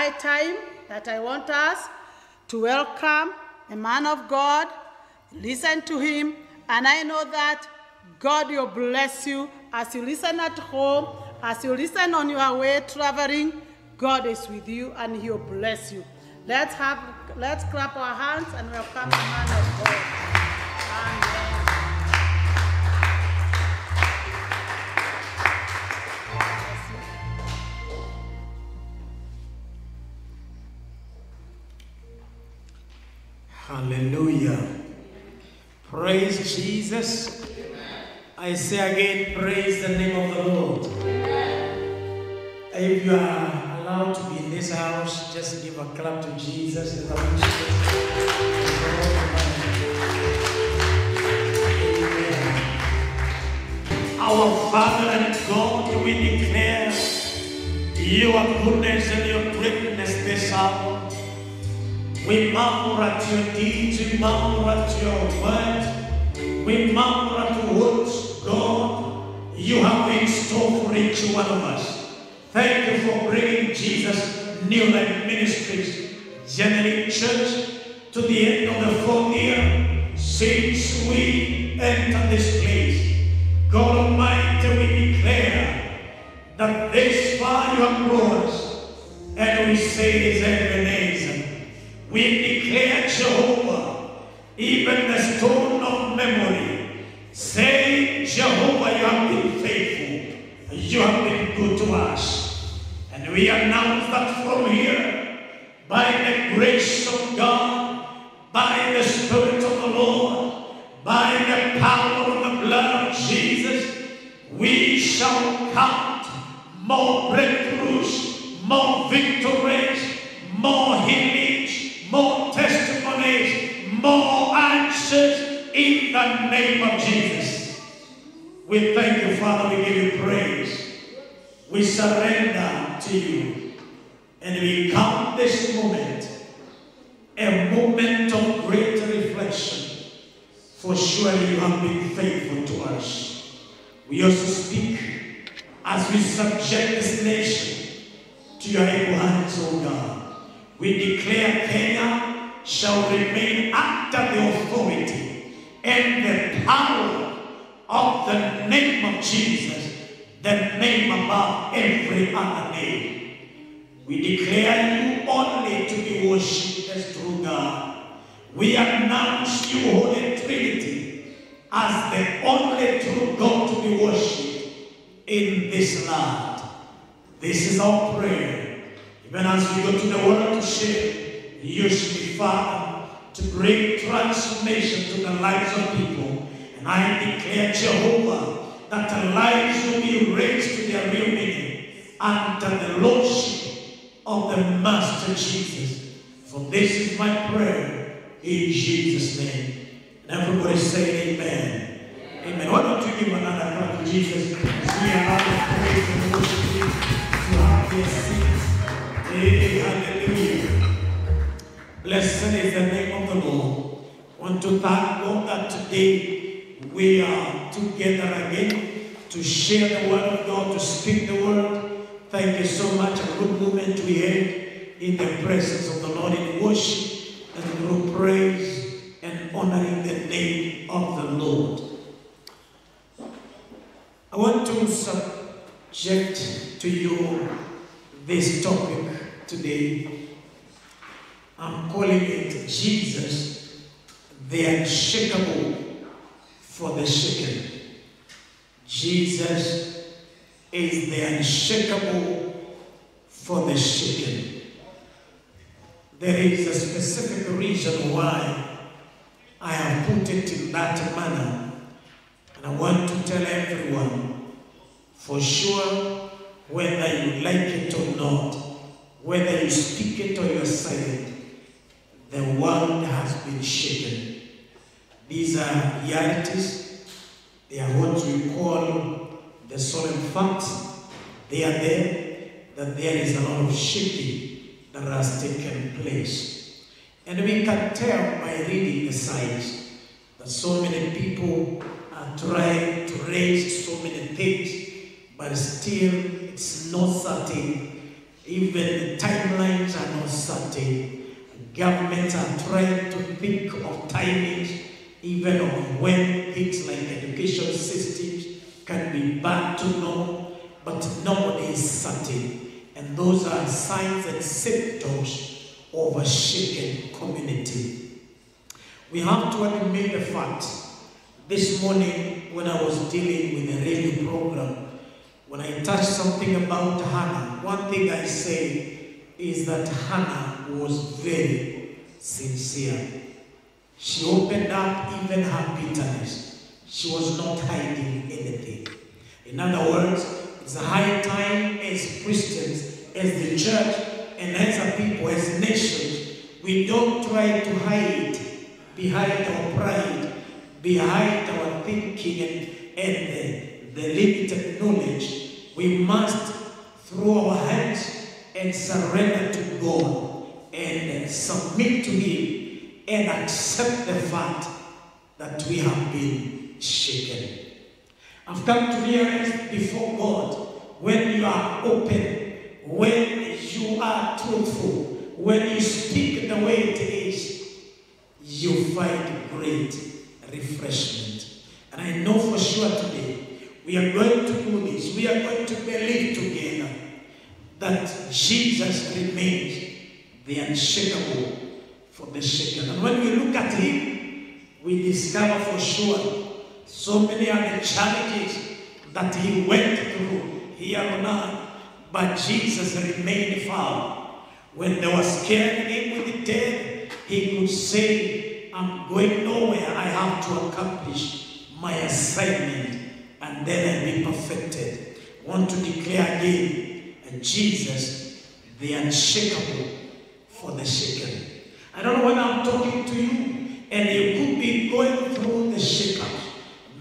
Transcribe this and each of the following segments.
high time that I want us to welcome a man of God, listen to him, and I know that God will bless you as you listen at home, as you listen on your way traveling. God is with you and He'll bless you. Let's have let's clap our hands and welcome the man of God. Hallelujah. Praise Jesus. I say again, praise the name of the Lord. If you are allowed to be in this house, just give a clap to Jesus. Our Father and God, we declare your goodness and your greatness this hour. We murmur at your deeds, we murmur at your word, we murmur at what God you have in store for each one of us. Thank you for bringing Jesus New Life Ministries, Jenelim Church, to the end of the fourth year since we entered this place. God Almighty, we declare that this far you have brought us, and we say is Ebenezer. We declare Jehovah, even the stone of memory. Say, Jehovah, you have been faithful. You have been good to us. And we announce that from here, by the grace of God, by the Spirit of the Lord, by the power of the blood of Jesus, we shall count more breakthroughs, more victories, more healings, more testimonies, more answers in the name of Jesus. We thank you, Father. We give you praise. We surrender to you. And we count this moment a moment of great reflection. For surely you have been faithful to us. We also speak as we subject this nation to your able hands, O God. We declare Kenya shall remain under the authority and the power of the name of Jesus, the name above every other name. We declare you only to be worshipped as true God. We announce you, Holy Trinity, as the only true God to be worshipped in this land. This is our prayer. Even as we go to the world to share, use me, Father, to bring transformation to the lives of people. And I declare, Jehovah, that the lives will be raised to their real meaning under the Lordship of the Master Jesus. For this is my prayer in Jesus' name. And everybody say amen. Amen. Why don't you give another clap to Jesus we allow the praise and worship Him to have their hallelujah. Blessed is the name of the Lord. Want to thank God that today we are together again to share the word of God, to speak the word. Thank you so much. A good moment we had in the presence of the Lord in worship and through praise and honoring the name of the Lord. I want to subject to you this topic today. I'm calling it Jesus, the unshakable for the shaken. Jesus is the unshakable for the shaken. There is a specific reason why I have put it in that manner. And I want to tell everyone for sure whether you like it or not, whether you speak it or you're silent, the world has been shaken. These are realities. They are what we call the solemn facts. They are there, that there is a lot of shaking that has taken place. And we can tell by reading the signs that so many people are trying to raise so many things, but still it's not certain Even the timelines are not certain. Governments are trying to think of timings, even of when things like education systems can be back to normal, but nobody is certain. And those are signs and symptoms of a shaken community. We have to admit the fact this morning when I was dealing with the radio program, when I touched something about Hannah, one thing I say is that Hannah was very sincere. She opened up even her bitterness. She was not hiding anything. In other words, it's a high time as Christians, as the church, and as a people, as nations, we don't try to hide behind our pride, behind our thinking and, and the, the limited knowledge. We must throw our hands and surrender to God and submit to Him and accept the fact that we have been shaken. I've come to realize before God when you are open, when you are truthful, when you speak the way it is, you find great refreshment. And I know for sure today we are going to do this. We are going to believe together that Jesus remains the unshakable for the shaken. And when we look at him, we discover for sure so many are the challenges that he went through here on earth. But Jesus remained firm. When they were scaring him with the death, he could say, I'm going nowhere. I have to accomplish my assignment and then I'll be perfected. I want to declare again, Jesus, the unshakable for the shaken. I don't know when I'm talking to you, and you could be going through the shakeup.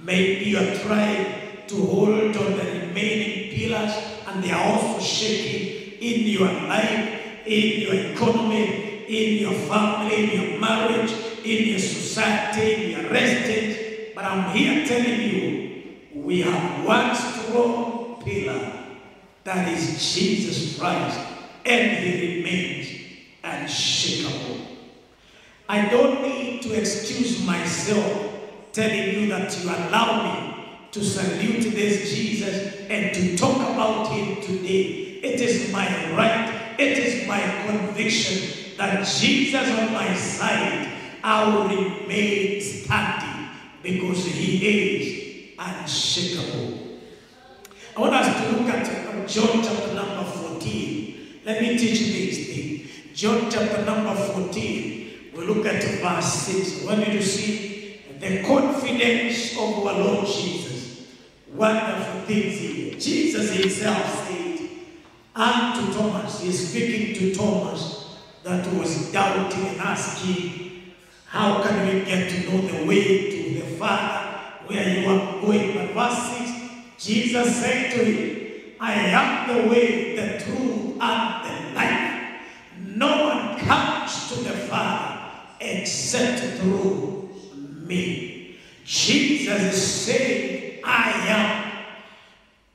Maybe you're trying to hold on the remaining pillars, and they are also shaking in your life, in your economy, in your family, in your marriage, in your society, in your residence. But I'm here telling you, we have one strong pillar that is Jesus Christ, and He remains unshakable. I don't need to excuse myself telling you that you allow me to salute this Jesus and to talk about Him today. It is my right, it is my conviction that Jesus on my side, I will remain standing because He is unshakable. I want us to look at John chapter number 14. Let me teach you this thing. John chapter number 14. We look at verse 6. I want you see the confidence of our Lord Jesus. Wonderful things here. Jesus himself said unto Thomas, he's speaking to Thomas that was doubting and asking, How can we get to know the way to the Father where you are going? But verse 6 Jesus said to him, I am the way, the truth, and the life. No one comes to the Father except through me. Jesus is saying, I am.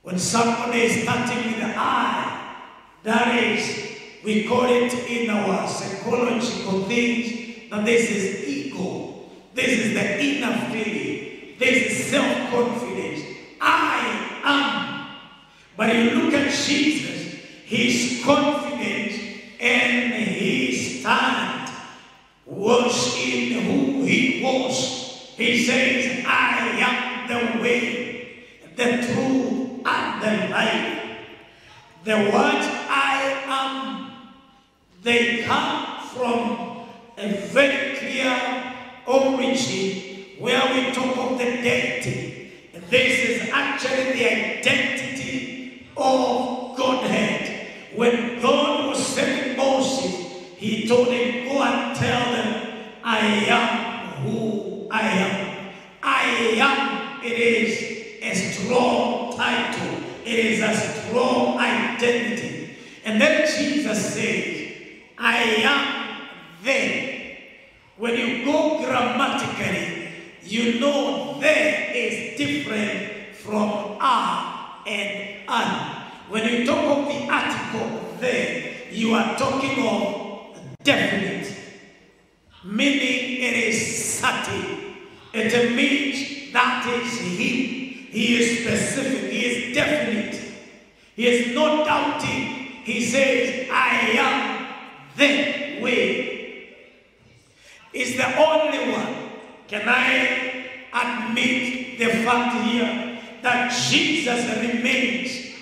When somebody is starting with the I, that is, we call it in our psychological things that this is ego. This is the inner feeling. This is self-confidence. I am. But you look at Jesus, he's confident and his stand was in who he was. He says, I am the way, the truth, and the life. The words I am, they come from a very clear origin where we talk of the deity. This is actually the identity of Godhead. When God he told him, Go and tell them, I am who I am. I am, it is a strong title, it is a strong identity. And then Jesus says, I am there. When you go grammatically, you know there is different from are and an. When you talk of the article there, you are talking of definite, meaning it is certain. It means that is He. He is specific, he is definite. He is not doubting. He says, I am the way. Is the only one. Can I admit the fact here that Jesus remains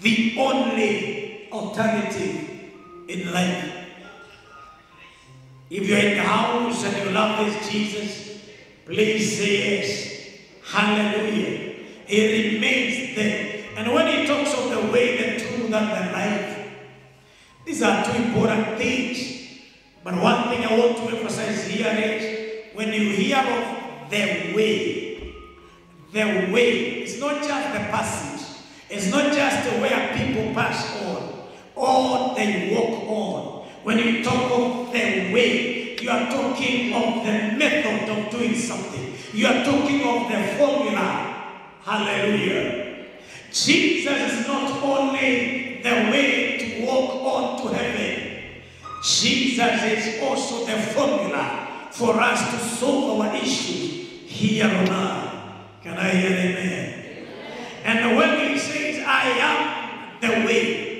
the only alternative in life? If you're in the house and you love this Jesus, please say yes. Hallelujah. He remains there. And when he talks of the way, the truth, and the life, these are two important things. But one thing I want to emphasize here is when you hear of the way, the way, it's not just the passage, it's not just where people pass on or they walk on. When you talk of the way, you are talking of the method of doing something. You are talking of the formula. Hallelujah. Jesus is not only the way to walk on to heaven. Jesus is also the formula for us to solve our issues here on earth. Can I hear amen? And when he says, I am the way,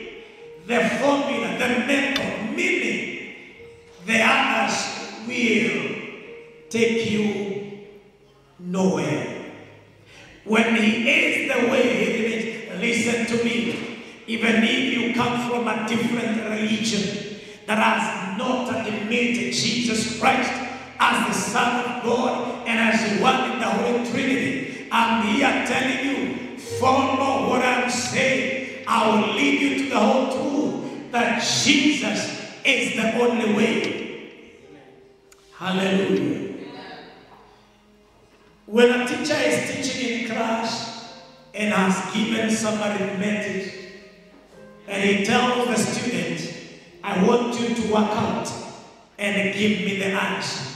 the formula, the method, meaning the others will take you nowhere. When he is the way, he means, listen to me. Even if you come from a different religion that has not admitted Jesus Christ as the Son of God and as one in the Holy Trinity, I'm here telling you, follow what I'm saying. I will lead you to the whole truth that Jesus is the only way. Hallelujah. When a teacher is teaching in class and has given some arithmetic, and he tells the student, I want you to work out and give me the answer.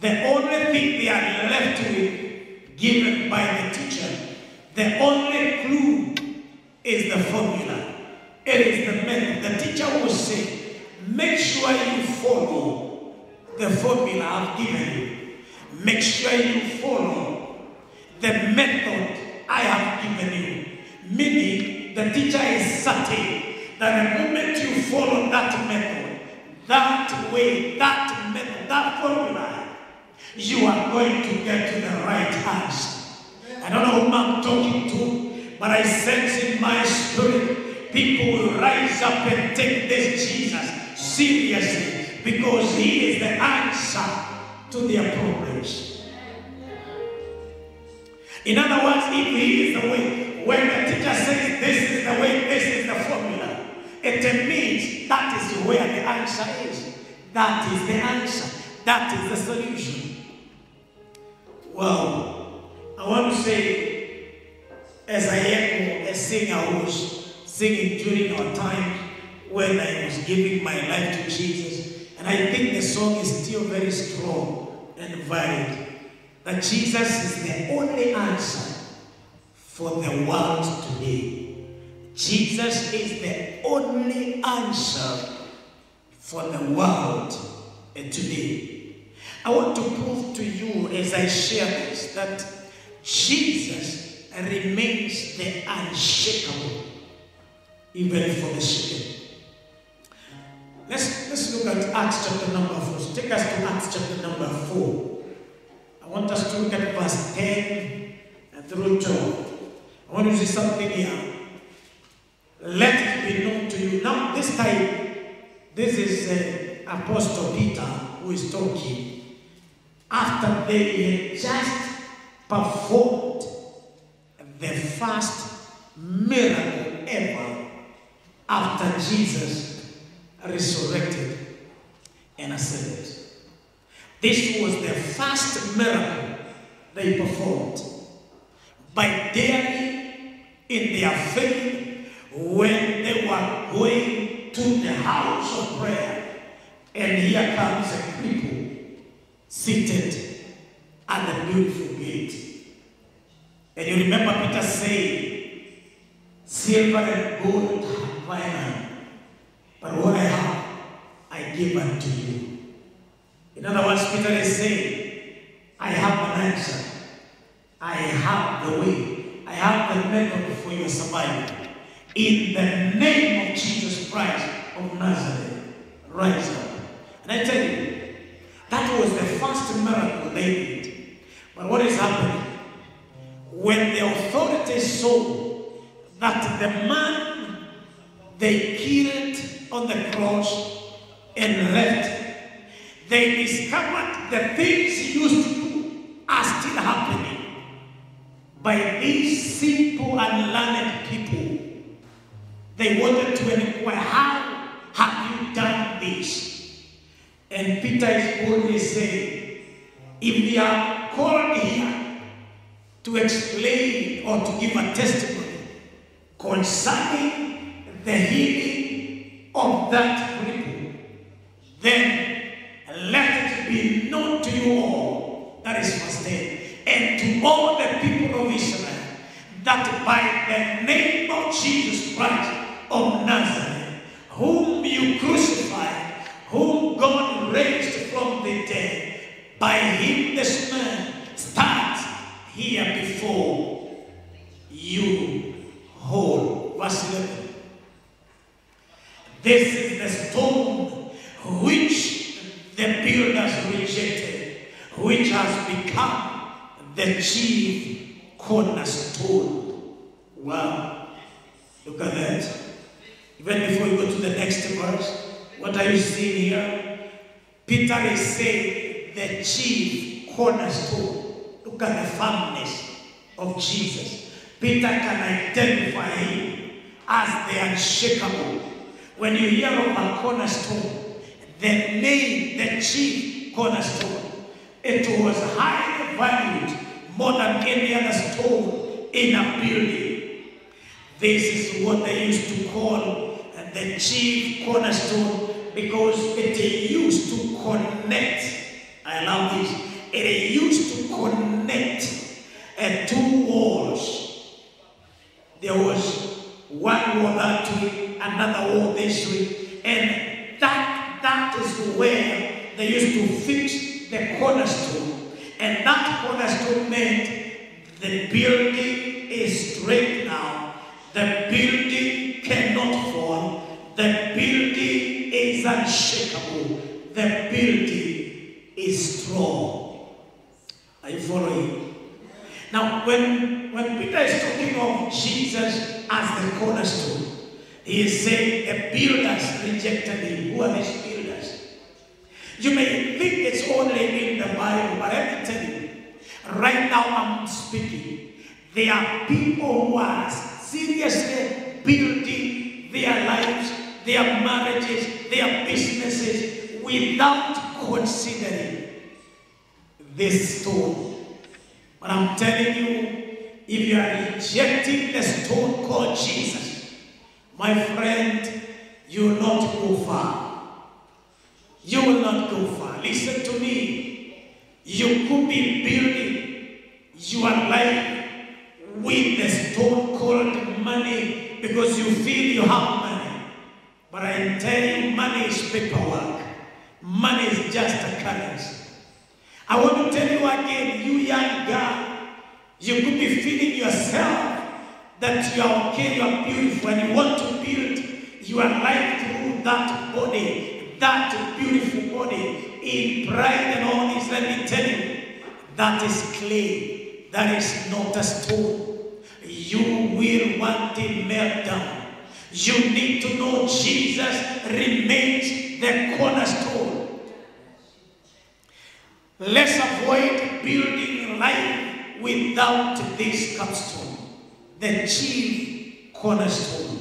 The only thing they are left with, given by the teacher, the only clue is the formula. It is the method. The teacher will say, make sure you follow the formula I've given you. Make sure you follow the method I have given you. Meaning, the teacher is certain that the moment you follow that method, that way, that method, that formula, you are going to get to the right answer. I don't know whom I'm talking to, but I sense in my spirit people will rise up and take this Jesus seriously because he is the answer to their problems. In other words, if he is the way, when the teacher says this is the way, this is the formula, it means that is where the answer is. That is the answer. That is the solution. Well, I want to say, as I echo a singer was singing during our time when I was giving my life to Jesus, and I think the song is still very strong and valid. That Jesus is the only answer for the world today. Jesus is the only answer for the world today. I want to prove to you as I share this that Jesus remains the unshakable, even for the shaken. Let's, let's look at Acts chapter number 4. Take us to Acts chapter number 4. I want us to look at verse 10 and through 12. I want you to see something here. Let it be known to you. Now, this time, this is uh, Apostle Peter who is talking. After they just performed the first miracle ever after Jesus resurrected and ascended. This was the first miracle they performed by daring in their faith when they were going to the house of prayer. And here comes a cripple seated at the beautiful gate. And you remember Peter saying, Silver and gold have I but what I have, I give unto you. In other words, Peter is saying, I have an answer. I have the way. I have the method for your survival. In the name of Jesus Christ of Nazareth, rise up. And I tell you, that was the first miracle they did. But what is happening? When the authorities saw that the man they killed on the cross and left, they discovered the things he used to do are still happening by these simple and learned people. They wanted to inquire, how have you done this? And Peter is boldly saying, if they are called here to explain or to give a testimony concerning the healing of that cripple, then let it be known to you all, that is verse 10, and to all the people of Israel, that by the name of Jesus Christ of Nazareth, whom you crucified, whom God raised from the dead, by him this man stands here before you whole. Verse 11. This is the stone which the builders rejected, which has become the chief cornerstone. Wow. Look at that. Even before you go to the next verse, what are you seeing here? Peter is saying the chief cornerstone. Look at the firmness of Jesus. Peter can identify him as the unshakable. When you hear of a cornerstone, the main, the chief cornerstone, it was highly valued more than any other stone in a building. This is what they used to call the chief cornerstone because it used to connect. I love this. It used to connect uh, two walls. There was one wall that way, another wall this way, and that that is where they used to fix the cornerstone. And that cornerstone meant the building is straight now. The building cannot fall. The building is unshakable. The building is strong. Are you following? Now, when, when Peter is talking of Jesus as the cornerstone, he is saying the builders rejected him. Who are these builders? You may think it's only in the Bible, but let me tell you, right now I'm speaking. There are people who are seriously building their lives, their marriages, their businesses without considering this stone. But I'm telling you, if you are rejecting the stone called Jesus, my friend, you will not go far. You will not go far. Listen to me. You could be building your life with the stone called money because you feel you have money. But I tell you, money is paperwork. Money is just a currency. I want to tell you again, you young girl, you could be feeling yourself that you are okay, you are beautiful, and you want to build your life through that body, that beautiful body, in pride and all this. Let me tell you, that is clay, that is not a stone. You will one day melt down. You need to know Jesus remains the cornerstone. Let's avoid building life without this capstone, the chief cornerstone.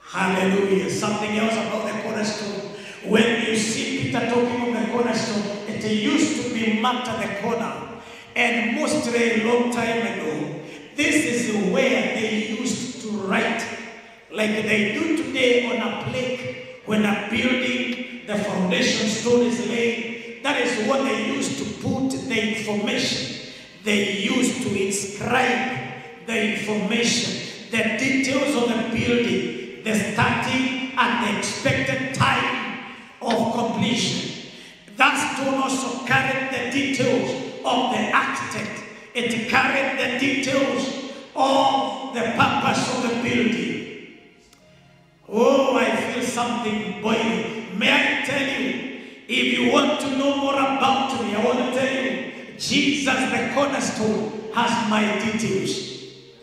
Hallelujah. Something else about the cornerstone. When you see Peter talking of the cornerstone, it used to be marked at the corner. And mostly a long time ago, this is where they used to write, like they do today on a plaque when a building, the foundation stone is laid. That is what they used to put the information. They used to inscribe the information, the details of the building, the starting and the expected time of completion. That stone also carried the details of the architect. It carried the details of the purpose of the building. Oh, I feel something boiling. May I tell you, if you want to know more about me, I want to tell you, Jesus the cornerstone has my details.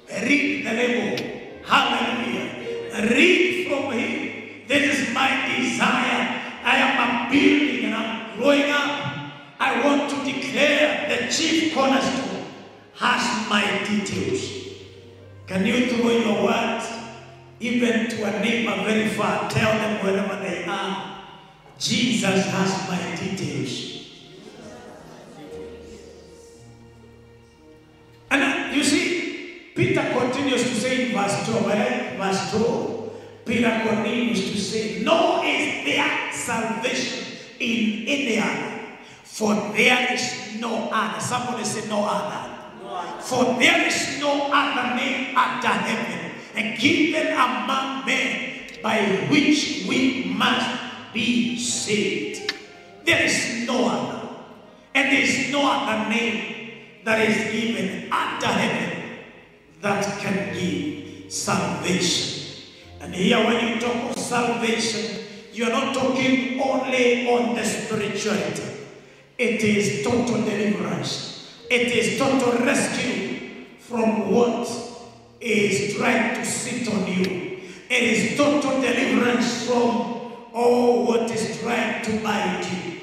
Read the label. Hallelujah. Read from him. This is my desire. I am a building and I'm growing up. I want to declare the chief cornerstone has my details. Can you throw your words even to a neighbor very far? Tell them wherever they are. Jesus has my details. And uh, you see, Peter continues to say in verse 12, eh? verse 12, Peter continues to say, No is there salvation in any other, for there is no other. Somebody say, No other. For there is no other name under heaven and given among men by which we must be saved. There is no other. And there is no other name that is given under heaven that can give salvation. And here, when you talk of salvation, you are not talking only on the spirituality, it is total deliverance. It is total rescue from what is trying to sit on you. It is total deliverance from all what is trying to bind you.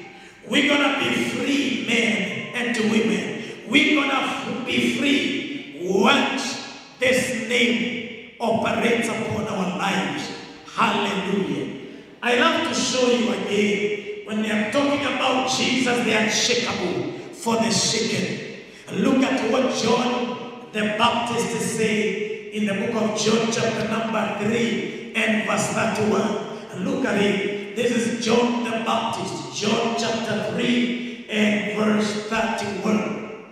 We're gonna be free, men and women. We're gonna be free once this name operates upon our lives. Hallelujah. I love to show you again when they are talking about Jesus, the unshakable for the shaken. Look at what John the Baptist say in the book of John, chapter number 3 and verse 31. Look at it. This is John the Baptist, John chapter 3 and verse 31.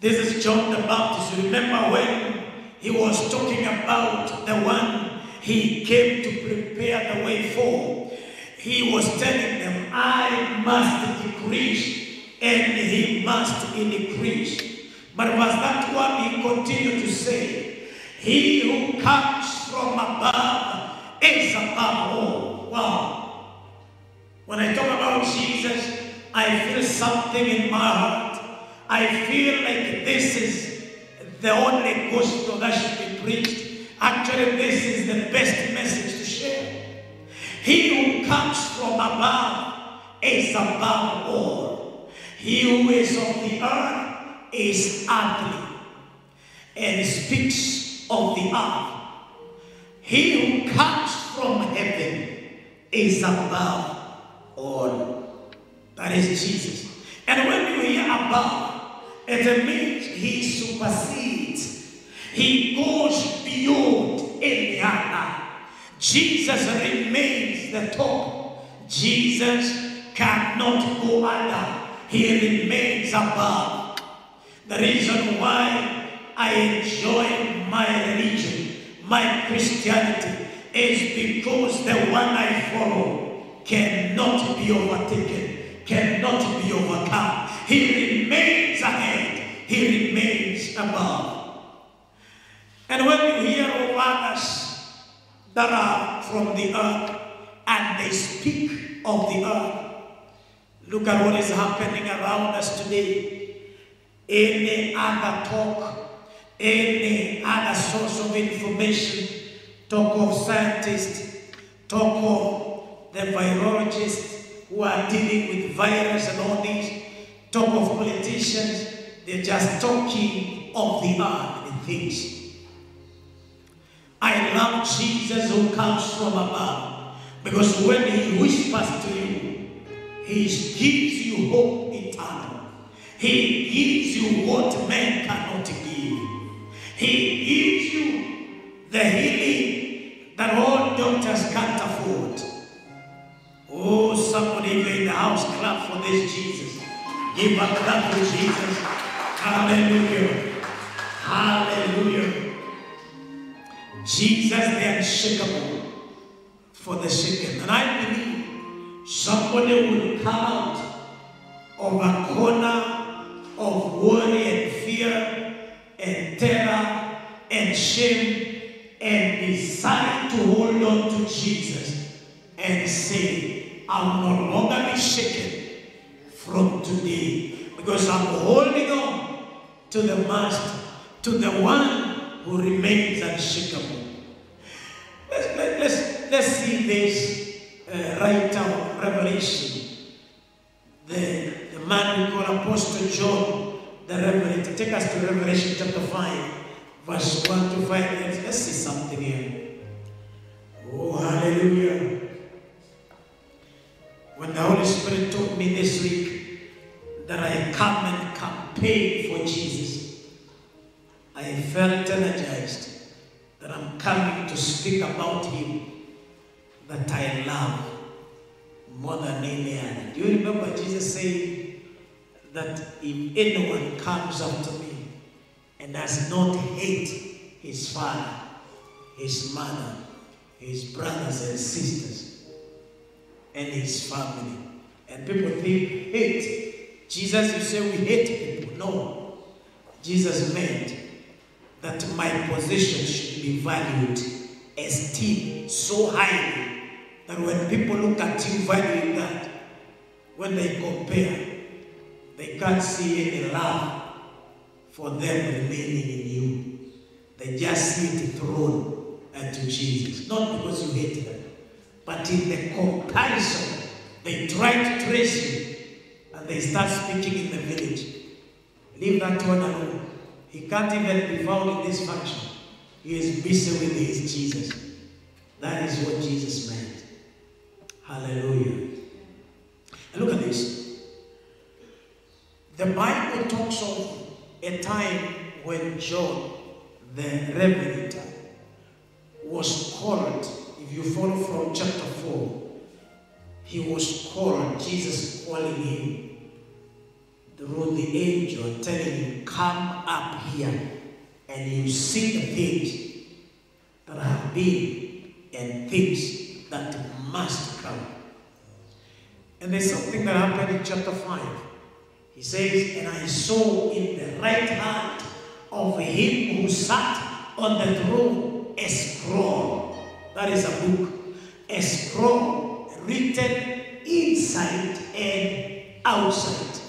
This is John the Baptist. Remember when he was talking about the one he came to prepare the way for. He was telling them, I must decrease and he must increase. But was that what he continued to say? He who comes from above is above all. Wow. When I talk about Jesus, I feel something in my heart. I feel like this is the only gospel that should be preached. Actually, this is the best message to share. He who comes from above is above all. He who is of the earth is earthly and speaks of the earth. He who comes from heaven is above all. That is Jesus. And when you hear above, it means he supersedes. He goes beyond any other. Jesus remains the top. Jesus cannot go under. He remains above. The reason why I enjoy my religion, my Christianity, is because the one I follow cannot be overtaken, cannot be overcome. He remains ahead, he remains above. And when you hear of others that are from the earth and they speak of the earth, look at what is happening around us today. Any other talk, any other source of information, talk of scientists, talk of the virologists who are dealing with virus and all these, talk of politicians, they're just talking of the earth and things. I love Jesus who comes from above because when he whispers to you, he gives you hope eternal. He gives you what man cannot give. He gives you the healing that all doctors can't afford. Oh, somebody in the house, clap for this Jesus. Give a clap for Jesus. Hallelujah. Hallelujah. Jesus the unshakable for the shaken. And I believe somebody will come out of a corner of worry and fear and terror shame and decide to hold on to Jesus and say, I will no longer be shaken from today because I'm holding on to the Master, to the one who remains unshakable. Let's, let, let's, let's see this uh, writer of Revelation, the, the man we call Apostle John, the Reverend. Take us to Revelation chapter 5, verse 1 to 5. Let's, see something here. Oh, hallelujah. When the Holy Spirit told me this week that I come and campaign for Jesus, I felt energized that I'm coming to speak about Him that I love more than any other. Do you remember Jesus saying that if anyone comes after me and does not hate his father, his mother, his brothers and sisters, and his family. And people think hate. Jesus, you say we hate people. No. Jesus meant that my position should be valued, esteemed so highly that when people look at you valuing that, when they compare, they can't see any love for them remaining in you. They just see it thrown into Jesus. Not because you hate them, but in the comparison, they try to trace you and they start speaking in the village. Leave that one alone. He can't even be found in this function. He is busy with his Jesus. That is what Jesus meant. Hallelujah. And look at this. The Bible talks of a time when John, the Revelator, was called. If you follow from chapter 4, he was called, Jesus calling him through the angel, telling him, Come up here and you see the things that have been and things that must come. And there's something that happened in chapter 5. He says, And I saw in the right hand of him who sat on the throne a scroll. That is a book. A scroll written inside and outside.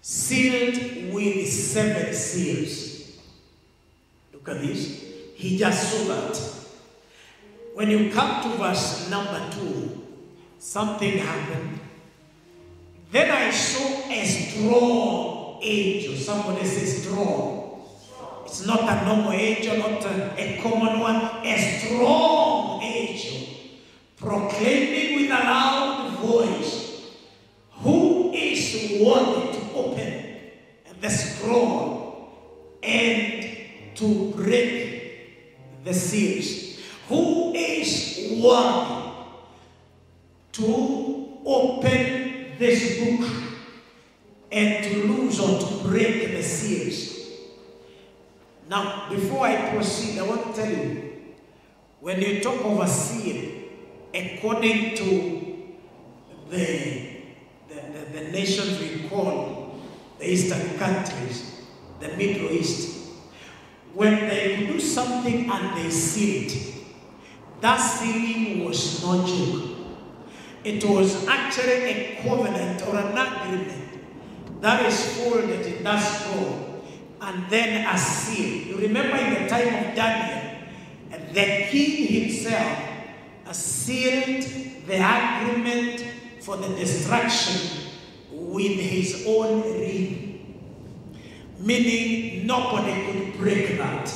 Sealed with seven seals. Look at this. He just saw that. When you come to verse number two, something happened. Then I saw a strong angel. Somebody says strong. It's not a normal angel, not a, common one. A strong angel proclaiming with a loud voice, Who is worthy to open the scroll and to break the seals? Who is worthy to open this book and to lose or to break the seals? Now, before I proceed, I want to tell you when you talk of a seal, according to the, the, the, the nations we call the Eastern countries, the Middle East, when they do something and they seal it, that sealing was no joke. It was actually a covenant or an agreement that is folded in that scroll and then a seal. You remember in the time of Daniel, the king himself sealed the agreement for the destruction with his own ring, meaning nobody could break that.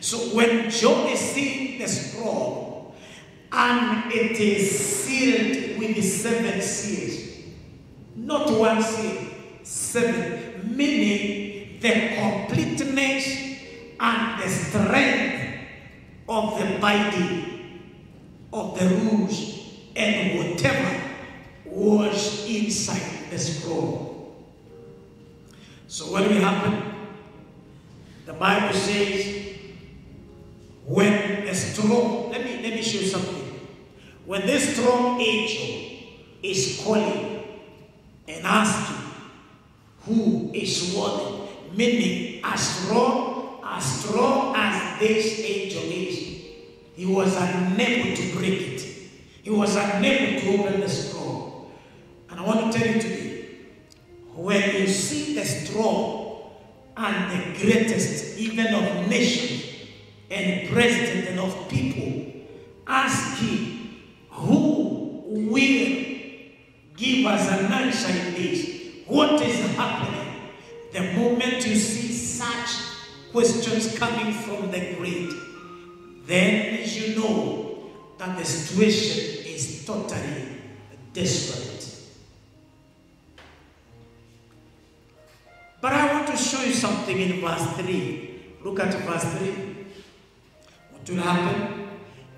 So when John is seeing the scroll and it is sealed with the seven seals, not one seal, seven, meaning the completeness and the strength of the binding of the rules and whatever was inside the scroll. So what will happen? The Bible says when a strong, let me let me show you something. When this strong angel is calling and asking who is worthy, meaning as strong, as strong as this angel is, he was unable to break it. He was unable to open the scroll. And I want to tell you today, when you see the strong and the greatest, even of nations and president of people, asking who will give us an answer in this. What is happening? The moment you see such questions coming from the great, then you know that the situation is totally desperate. But I want to show you something in verse 3. Look at verse 3. Will happen?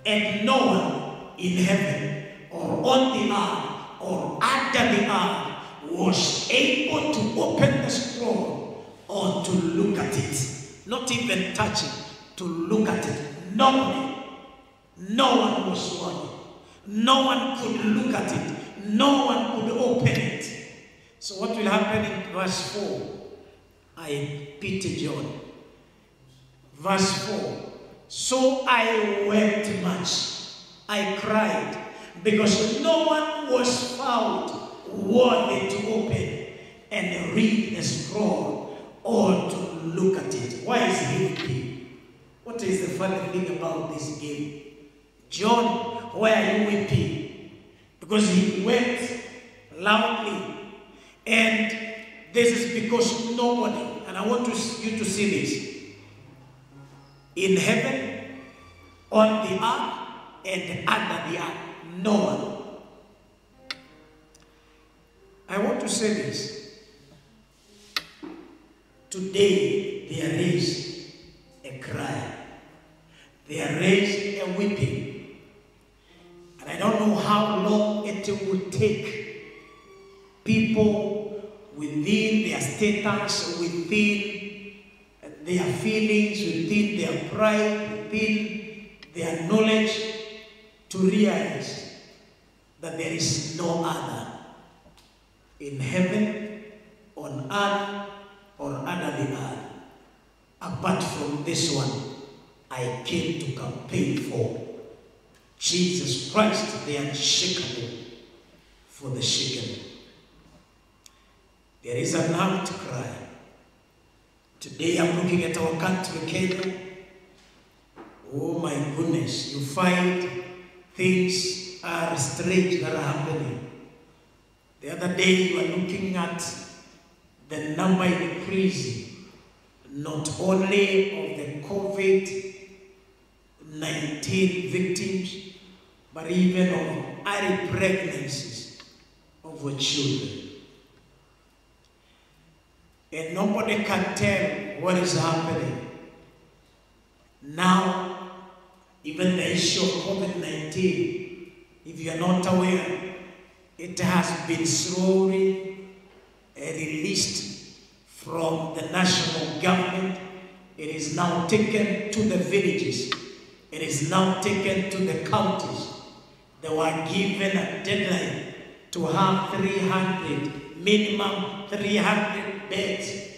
And no one in heaven or on the earth or under the earth was able to open the scroll or to look at it. Not even touch it, to look at it. Nobody. No one was worthy. No one could look at it. No one could open it. So what will happen in verse 4? I pity John. Verse 4. So I wept much. I cried because no one was found worthy to open and read the scroll or to look at it. Why is he weeping? What is the funny thing about this game? John, why are you weeping? Because he wept loudly. And this is because nobody, and I want you to see this, in heaven, on the earth, and under the earth, no one. I want to say this. Today, there is a cry. There is a weeping. And I don't know how long it will take people within their status, within their feelings, within their pride, within their knowledge to realize that there is no other in heaven, on earth, or under the earth. Apart from this one, I came to campaign for Jesus Christ, the unshakable, for the shaken. There is an outcry. Today I'm looking at our country, Kenya. Oh my goodness, you find things are strange that are happening. The other day you were looking at the number increasing, not only of the COVID 19 victims, but even of early pregnancies of our children. And nobody can tell what is happening. Now, even the issue of COVID 19, if you are not aware, it has been slowly released from the national government. It is now taken to the villages. It is now taken to the counties. They were given a deadline to have 300, minimum 300 beds.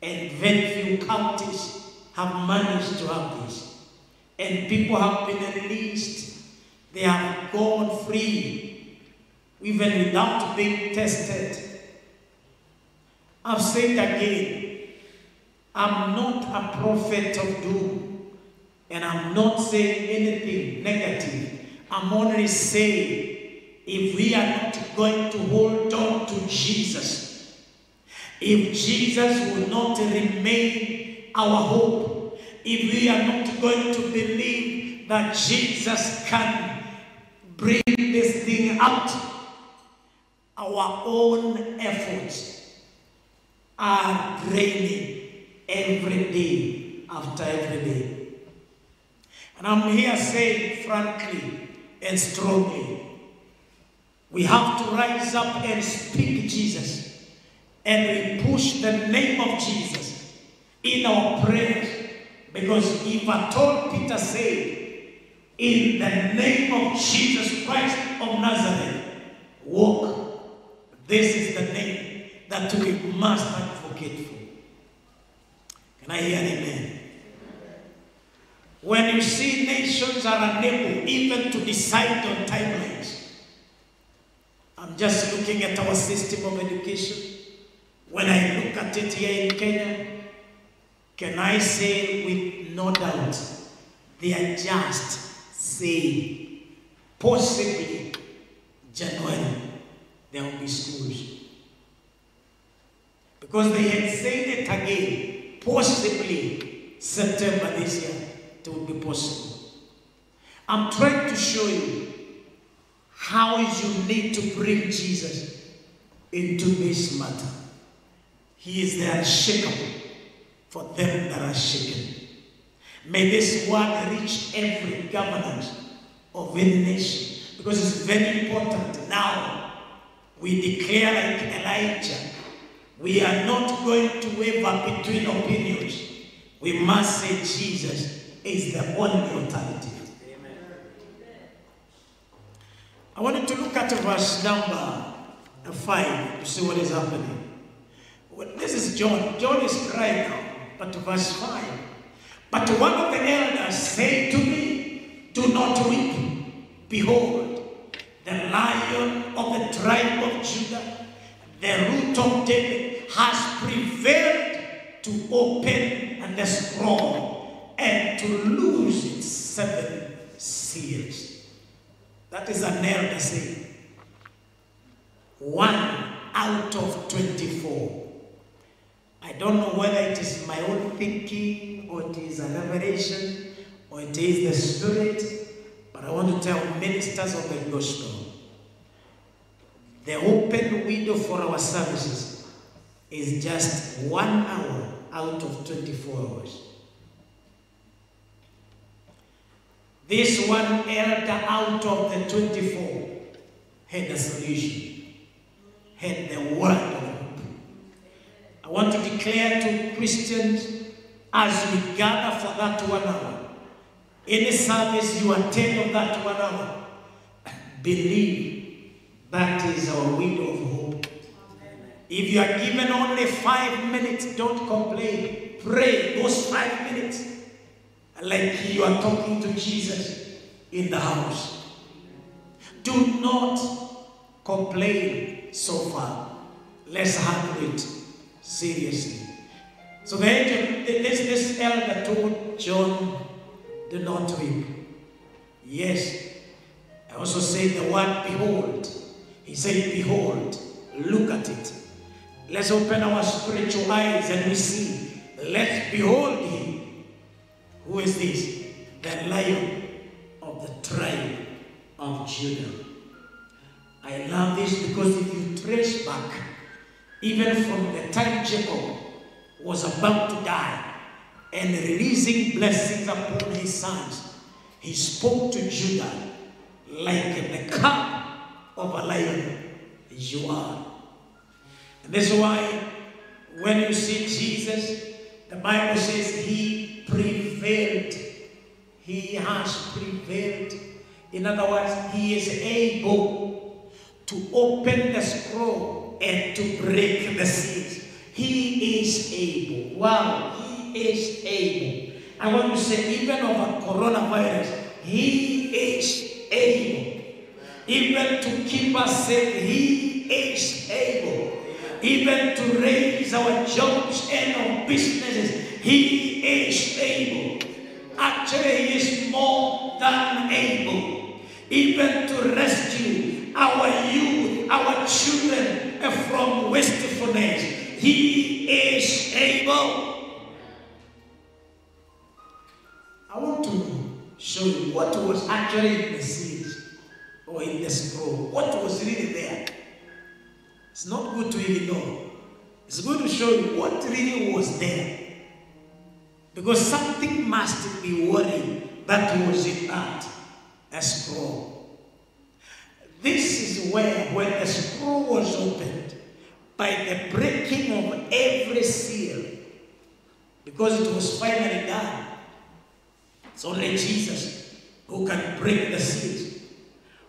And very few counties have managed to have this. And people have been released. They have gone free, even without being tested. I've said again, I'm not a prophet of doom, and I'm not saying anything negative. I'm only saying if we are not going to hold on to Jesus, if Jesus will not remain our hope, if we are not going to believe that Jesus can bring this thing out, our own efforts are draining every day after every day. And I'm here saying frankly and strongly, we have to rise up and speak Jesus. And we push the name of Jesus in our prayers. Because if at all Peter said, in the name of Jesus Christ of Nazareth, walk. This is the name that we must advocate for. Can I hear an amen? When you see nations are unable even to decide on timelines, I'm just looking at our system of education. When I look at it here in Kenya, can I say with no doubt, they are just saying, possibly January, there will be schools. Because they had said it again, possibly September this year, it will be possible. I'm trying to show you how you need to bring Jesus into this matter. He is the unshakable for them that are shaken. May this word reach every government of any nation because it's very important. Now, we declare like Elijah, we are not going to waver between opinions. We must say Jesus is the only alternative. I wanted to look at verse number 5 to see what is happening. Well, this is John. John is crying now, but verse 5. But one of the elders said to me, Do not weep. Behold, the lion of the tribe of Judah, the root of David, has prevailed to open the scroll and to loose its seven seals. That is an elder saying. One out of 24. I don't know whether it is my own thinking or it is a revelation or it is the spirit, but I want to tell ministers of the gospel the open window for our services is just one hour out of 24 hours. This one elder out of the 24 had a solution, had the word of hope. I want to declare to Christians as we gather for that one hour, any service you attend of that one hour, believe that is our window of hope. If you are given only five minutes, don't complain. Pray those five minutes like you are talking to Jesus in the house. Do not complain so far. Let's handle it seriously. So the angel, this, this elder told John, do not weep. Yes. I also said the word behold. He said, behold, look at it. Let's open our spiritual eyes and we see. Let's behold him. Who is this? The lion of the tribe of Judah. I love this because if you trace back, even from the time Jacob was about to die and releasing blessings upon his sons, he spoke to Judah like the cub of a lion you are. And that's why when you see Jesus, the Bible says he prevailed. He has prevailed. In other words, he is able to open the scroll and to break the seals. He is able. Wow, he is able. I want to say, even over coronavirus, he is able. Even to keep us safe, he is able. Even to raise our jobs and our businesses, he is able. Actually, is more than able. Even to rescue our youth, our children eh, from wastefulness, he is able. I want to show you what was actually in the seeds or in the scroll. What was really there. It's not good to even know. It's good to show you what really was there. Because something must be worrying that was in that a scroll. This is where, when the scroll was opened, by the breaking of every seal, because it was finally done, it's only Jesus who can break the seals.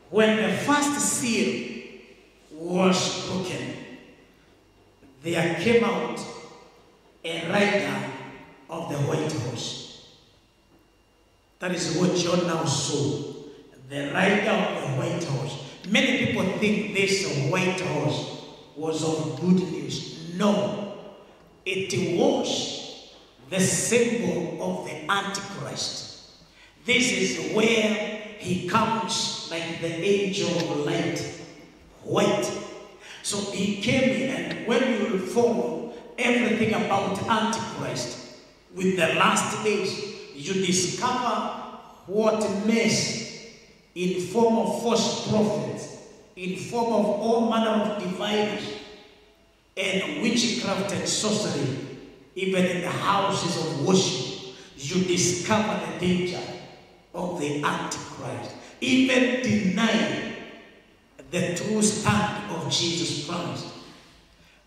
When the first seal was broken, there came out a rider of the white horse. That is what John now saw. The rider of the white horse. Many people think this white horse was of good news. No, it was the symbol of the Antichrist. This is where he comes like the angel of light, white. So he came in, and when you follow everything about Antichrist with the last days, you discover what mess in form of false prophets, in form of all manner of diviners, and witchcraft and sorcery, even in the houses of worship, you discover the danger of the Antichrist, even denying the true stand of Jesus Christ.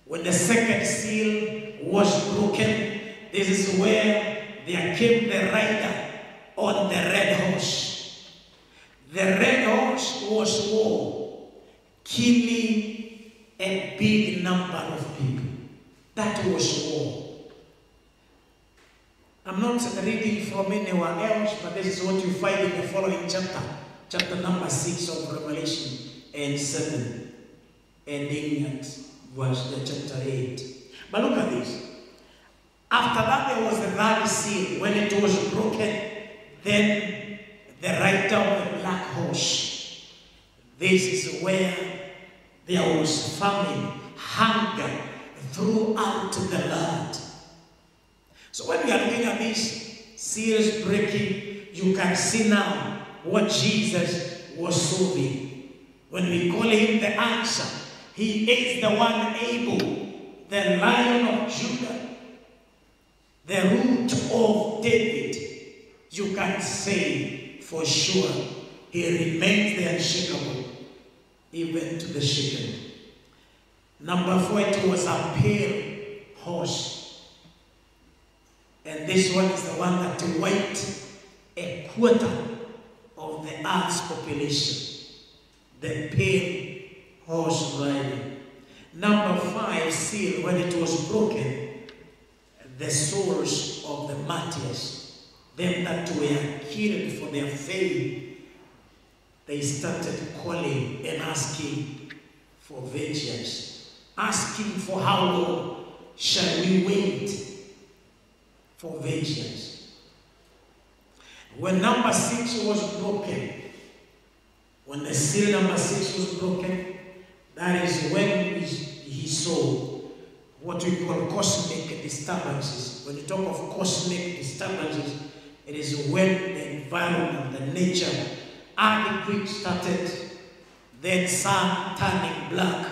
When the second seal was broken, this is where there came the rider on the red horse. The red horse was war, killing a big number of people. That was war. I'm not reading from anywhere else, but this is what you find in the following chapter, chapter number 6 of Revelation and 7, ending at verse chapter 8. But look at this. After that, there was the third seal. When it was broken, then the rider of the black horse. This is where there was famine, hunger throughout the land. So when we are looking at this series breaking, you can see now what Jesus was solving. When we call him the answer, he is the one able, the lion of Judah, the root of David. You can say for sure he remains the unshakable, even to the shaken. Number four, it was a pale horse. And this one is the one that wiped a quarter of the earth's population. The pale horse riding. Number five, seal, when it was broken, the souls of the martyrs, them that were killed for their faith, they started calling and asking for vengeance, asking for how long shall we wait for vengeance. When number six was broken, when the seal number six was broken, that is when he, he saw what we call cosmic disturbances. When you talk of cosmic disturbances, it is when the environment, the nature, earthquake started, then sun turning black,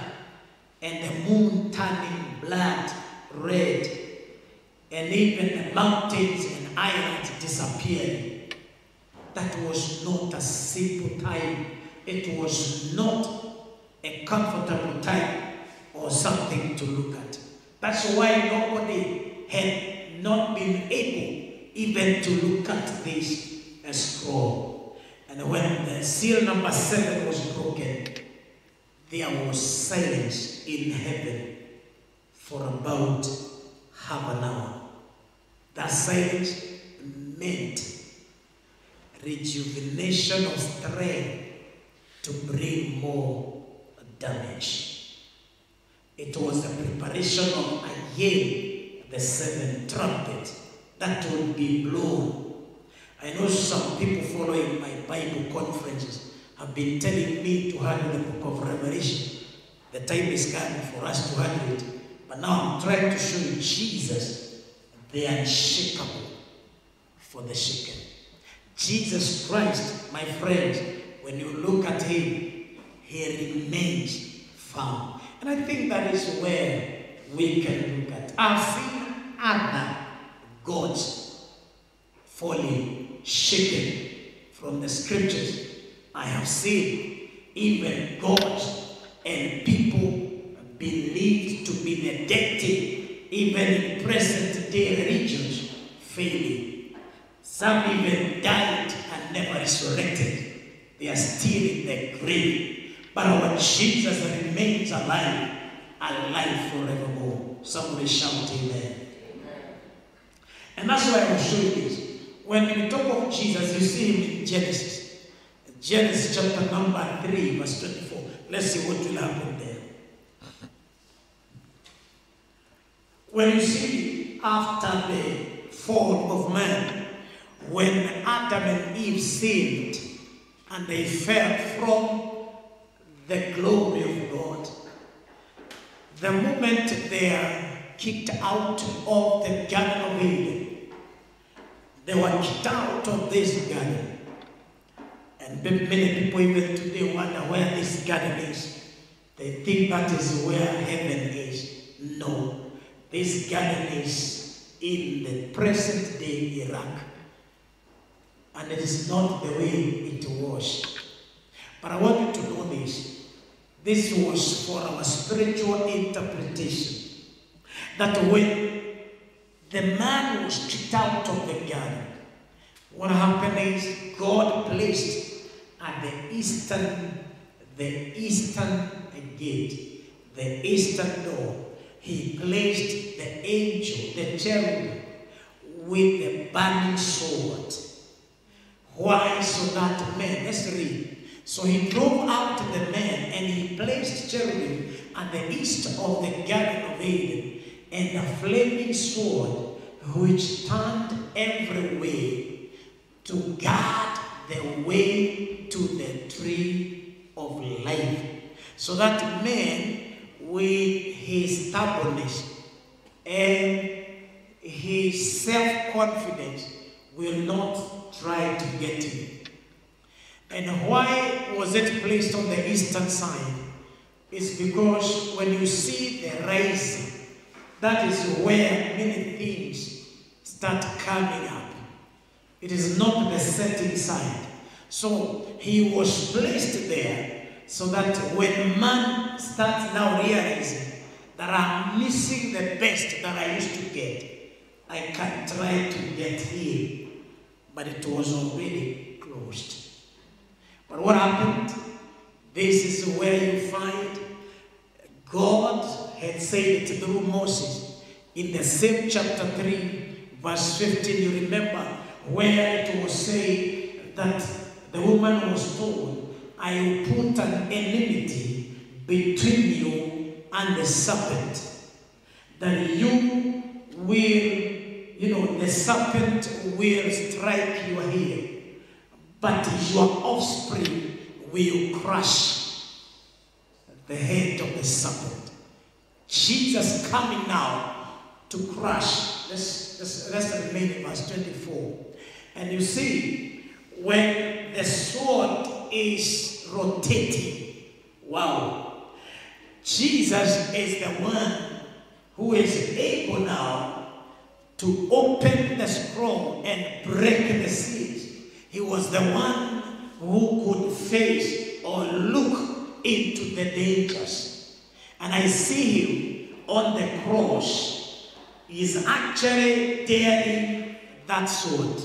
and the moon turning blood red, and even the mountains and islands disappearing. That was not a simple time. It was not a comfortable time or something to look at. That's why nobody had not been able even to look at this scroll. And when the seal number seven was broken, there was silence in heaven for about half an hour. That silence meant rejuvenation of strength to bring more damage. It was the preparation of again the seventh trumpet that would be blown. I know some people following my Bible conferences have been telling me to handle the book of Revelation. The time is coming for us to handle it. But now I'm trying to show you Jesus, the unshakable for the shaken. Jesus Christ, my friends, when you look at him, he remains firm. And I think that is where we can look at. I've seen other gods falling, shaken from the scriptures. I have seen even gods and people believed to be deity, even in present day religions, failing. Some even died and never resurrected. They are still in the grave. But our Jesus remains alive, alive forevermore. Somebody shout amen. And that's why I'm show you this. When we talk of Jesus, you see him in Genesis. Genesis chapter number 3, verse 24. Let's see what will happen there. When you see after the fall of man, when Adam and Eve sinned and they fell from the glory of God, the moment they are kicked out of the Garden of Eden, they were kicked out of this garden. And many people even today wonder where this garden is. They think that is where heaven is. No, this garden is in the present day Iraq. And it is not the way it was. But I want you to know this. This was for our spiritual interpretation. That when the man was kicked out of the garden, what happened is God placed at the eastern, the eastern gate, the eastern door, he placed the angel, the cherubim, with a burning sword. Why? So that man, let's read. So he drove out the man and he placed cherubim at the east of the Garden of Eden and a flaming sword which turned every way to guard the way to the tree of life. So that man, with his stubbornness and his self confidence, will not try to get him. And why was it placed on the eastern side? It's because when you see the rising, that is where many things start coming up. It is not the setting side. So he was placed there so that when man starts now realizing that I'm missing the best that I used to get, I can try to get here. But it was already closed. But what happened? This is where you find God had said it through Moses in the same chapter 3, verse 15. You remember where it was said that the woman was told, I will put an enmity between you and the serpent, that you will, you know, the serpent will strike your heel, but your offspring will crush the head of the serpent. Jesus coming now to crush. Let's, let's, let's remain in verse 24. And you see, when the sword is rotating, wow, Jesus is the one who is able now to open the scroll and break the seals. He was the one who could face or look into the dangers. And I see him on the cross. He's actually tearing that sword.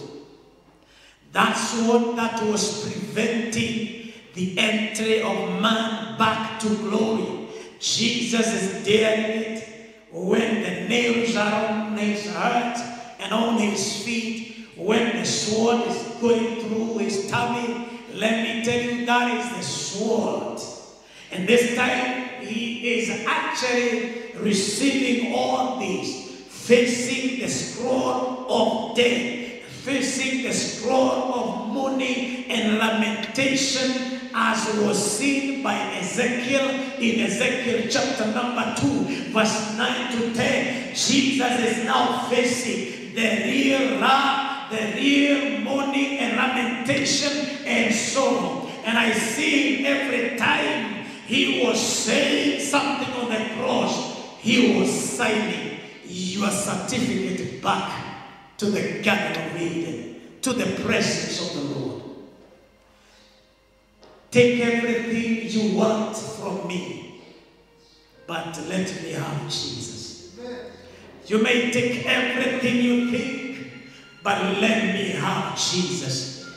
That sword that was preventing the entry of man back to glory. Jesus is tearing it when the nails are on his heart and on his feet, when the sword is going through his tummy. Let me tell you, that is the sword. And this time, he is actually receiving all this, facing the scroll of death, facing the scroll of mourning and lamentation, as was seen by Ezekiel in Ezekiel chapter number 2, verse 9 to 10. Jesus is now facing the real wrath, the real mourning and lamentation and sorrow. And I see every time he was saying something on the cross, he was signing your certificate back to the Garden of Eden, to the presence of the Lord. Take everything you want from me, but let me have Jesus. You may take everything you think, but let me have Jesus.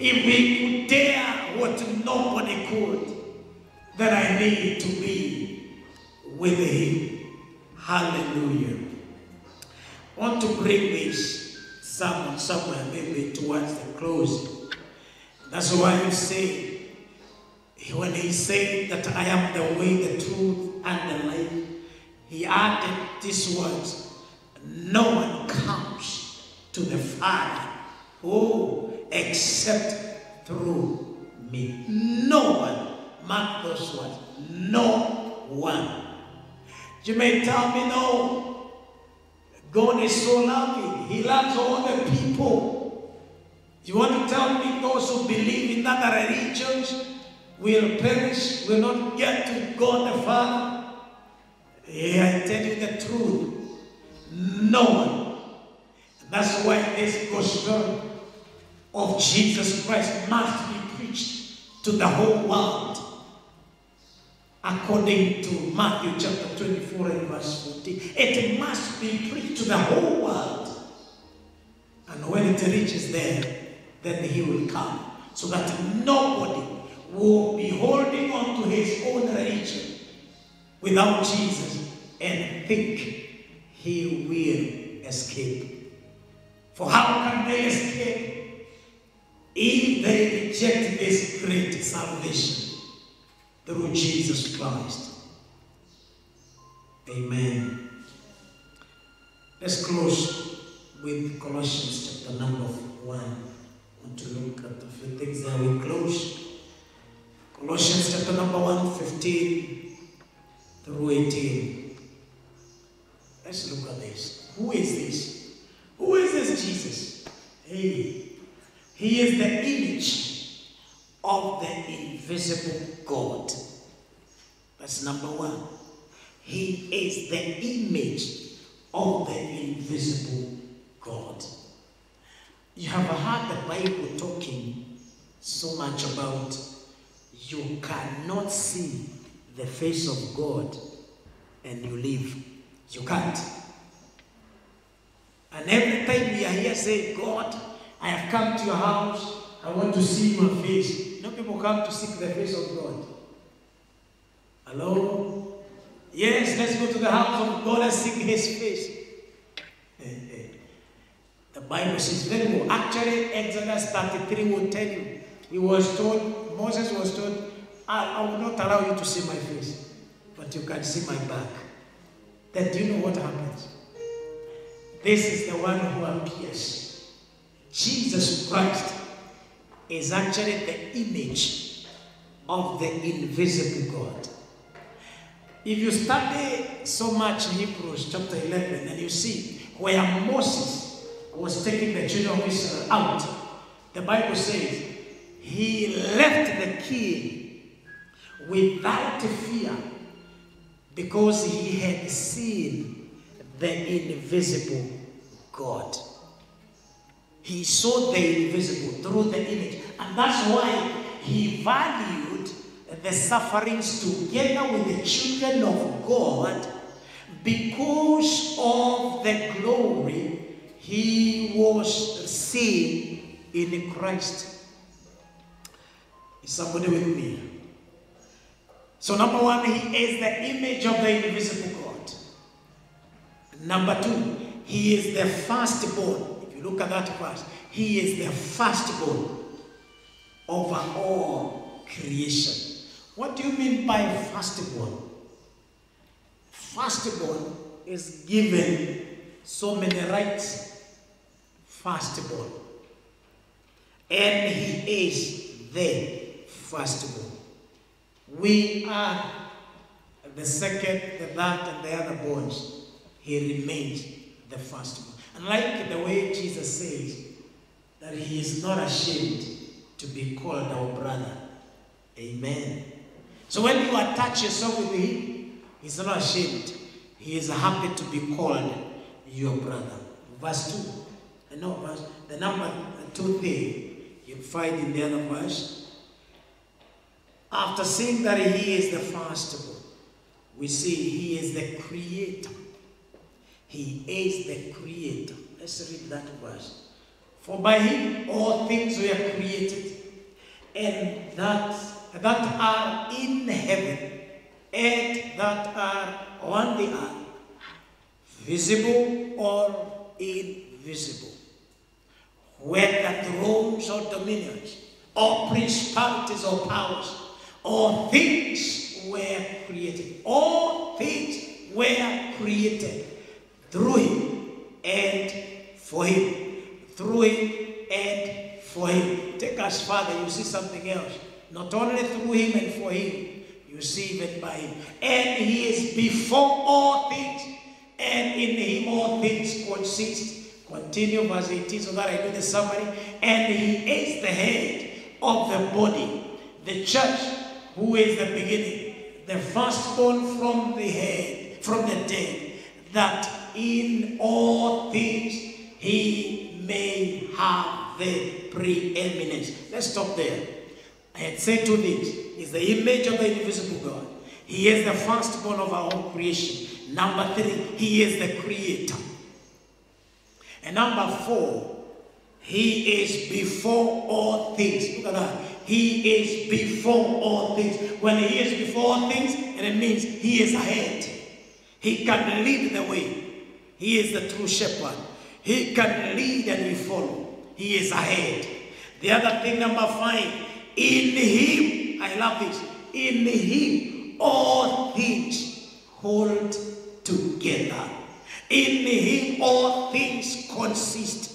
If we could dare what nobody could, then I need to be with Him. Hallelujah. I want to bring this somewhere, maybe towards the close. That's why you say, when he said that I am the way, the truth, and the life, he added these words No one comes to the Father, oh, except through me. No one. Mark those words. No one. You may tell me, no, God is so loving. He loves all the people. You want to tell me those who believe in other religions will perish, will not get to God the Father? Yeah, I tell you the truth. No one. That's why this gospel of Jesus Christ must be preached to the whole world. According to Matthew chapter 24 and verse 14, it must be preached to the whole world. And when it reaches there, then he will come. So that nobody will be holding on to his own religion without Jesus and think he will escape. For how can they escape if they reject this great salvation through Jesus Christ? Amen. Let's close with Colossians chapter number 1. I want to look at a few things there. We close. Colossians chapter number 1, 15 through 18. Let's look at this. Who is this? Who is this Jesus? Hey, he is the image of the invisible God. That's number one. He is the image of the invisible God. You have heard the Bible talking so much about you cannot see the face of God and you live. You can't. And every time we are here saying, God, I have come to your house, I want to see your face. No people come to seek the face of God. Hello? Yes, let's go to the house of God and seek his face. Eh, eh. The Bible says very well. Actually, Exodus 33 will tell you. He was told, Moses was told, I, I will not allow you to see my face, but you can see my back. Then do you know what happens? This is the one who appears. Jesus Christ is actually the image of the invisible God. If you study so much Hebrews chapter 11 and you see where Moses was taking the children of Israel out, the Bible says he left the king without fear because he had seen the invisible God. He saw the invisible through the image, and that's why he valued the sufferings together with the children of God because of the glory he was seeing in Christ. Is somebody with me? So, number one, he is the image of the invisible God. Number two, he is the firstborn. If you look at that verse, he is the firstborn over all creation. What do you mean by firstborn? Firstborn is given so many rights. Firstborn. And he is the firstborn. We are the second, the third, and the other borns. He remains the firstborn. And like the way Jesus says that he is not ashamed to be called our brother. Amen. So when you attach yourself with him, he's not ashamed. He is happy to be called your brother. Verse 2. No, verse, the number two thing you find in the other verse. After seeing that he is the firstborn, we see he is the creator. He is the creator. Let's read that verse. For by him all things were created, and that that are in heaven and that are on the earth, visible or invisible, whether thrones or dominions, or principalities or powers, all things were created. All things were created through him and for him. Through him and for him. Take us further, you see something else. Not only through him and for him, you see even by him. And he is before all things, and in him all things consist. Continue verse 18 so that I do the summary. And he is the head of the body, the church, who is the beginning, the firstborn from the head, from the dead, that in all things he may have the preeminence. Let's stop there. I had said two things. He's the image of the invisible God. He is the firstborn of our own creation. Number three, he is the creator. And number four, he is before all things. Look at that. He is before all things. When he is before all things, it means he is ahead. He can lead the way. He is the true shepherd. He can lead and we follow. He is ahead. The other thing, number five, in him, I love it, in him all things hold together. In him all things consist.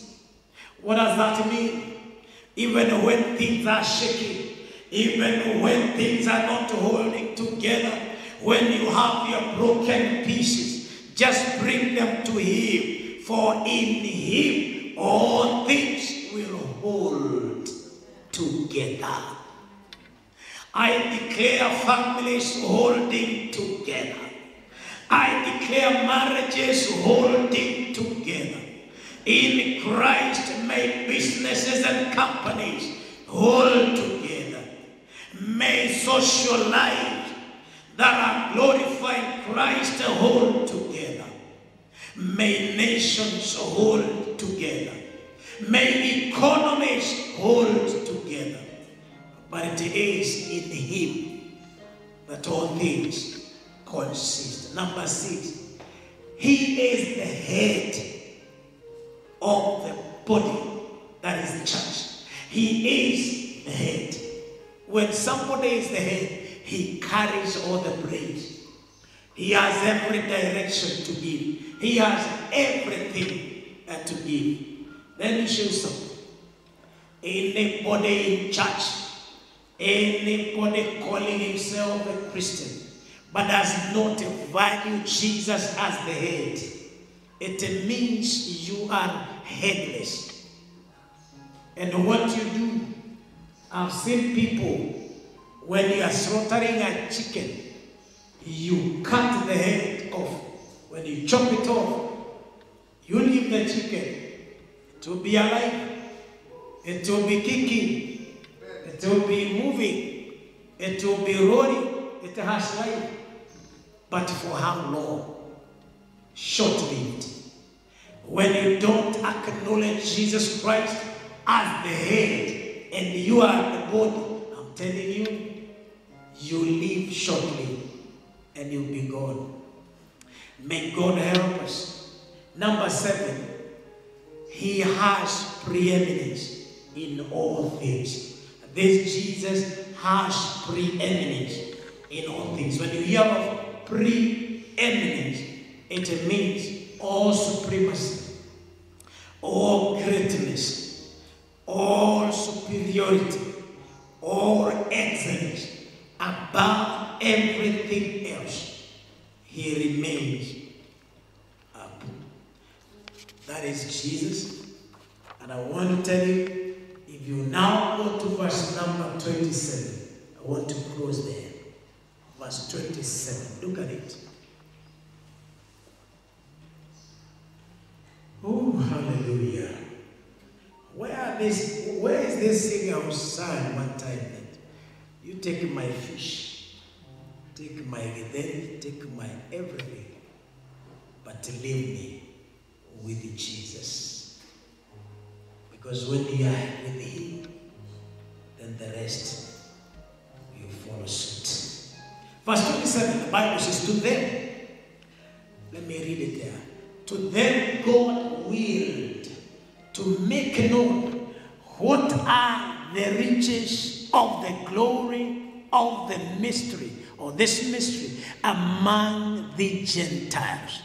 What does that mean? Even when things are shaking, even when things are not holding together, when you have your broken pieces, just bring them to Him. For in Him all things will hold together. I declare families holding together. I declare marriages holding together. In Christ, may businesses and companies hold together. May social life that are glorifying Christ hold together. May nations hold together. May economies hold together. But it is in Him that all things consist. Number six, He is the head of the body that is the church. He is the head. When somebody is the head, he carries all the praise. He has every direction to give. He has everything uh, to give. Let me show you something. Anybody in church, anybody calling himself a Christian, but does not value Jesus as the head, it means you are headless. And what you do, I've seen people, when you are slaughtering a chicken, you cut the head off. When you chop it off, you leave the chicken. Will be alive. It will be kicking. It will be moving. It will be rolling. It has life. But for how long? Short-lived. When you don't acknowledge Jesus Christ as the head and you are the body, I'm telling you, you live shortly and you'll be gone. May God help us. Number seven, He has preeminence in all things. This Jesus has preeminence in all things. When you hear of preeminence, it means all supremacy, all greatness, all superiority, all excellence above everything. He remains up. That is Jesus. And I want to tell you, if you now go to verse number 27, I want to close there. Verse 27. Look at it. Oh, hallelujah. Where, this, where is this was sang one time that you take my fish, take my githeri, take my everything, but leave me with Jesus. Because when you are with Him, then the rest will follow suit. Verse 27, the Bible says, To them, let me read it there. To them, God willed to make known what are the riches of the glory of the mystery, or this mystery, among the Gentiles,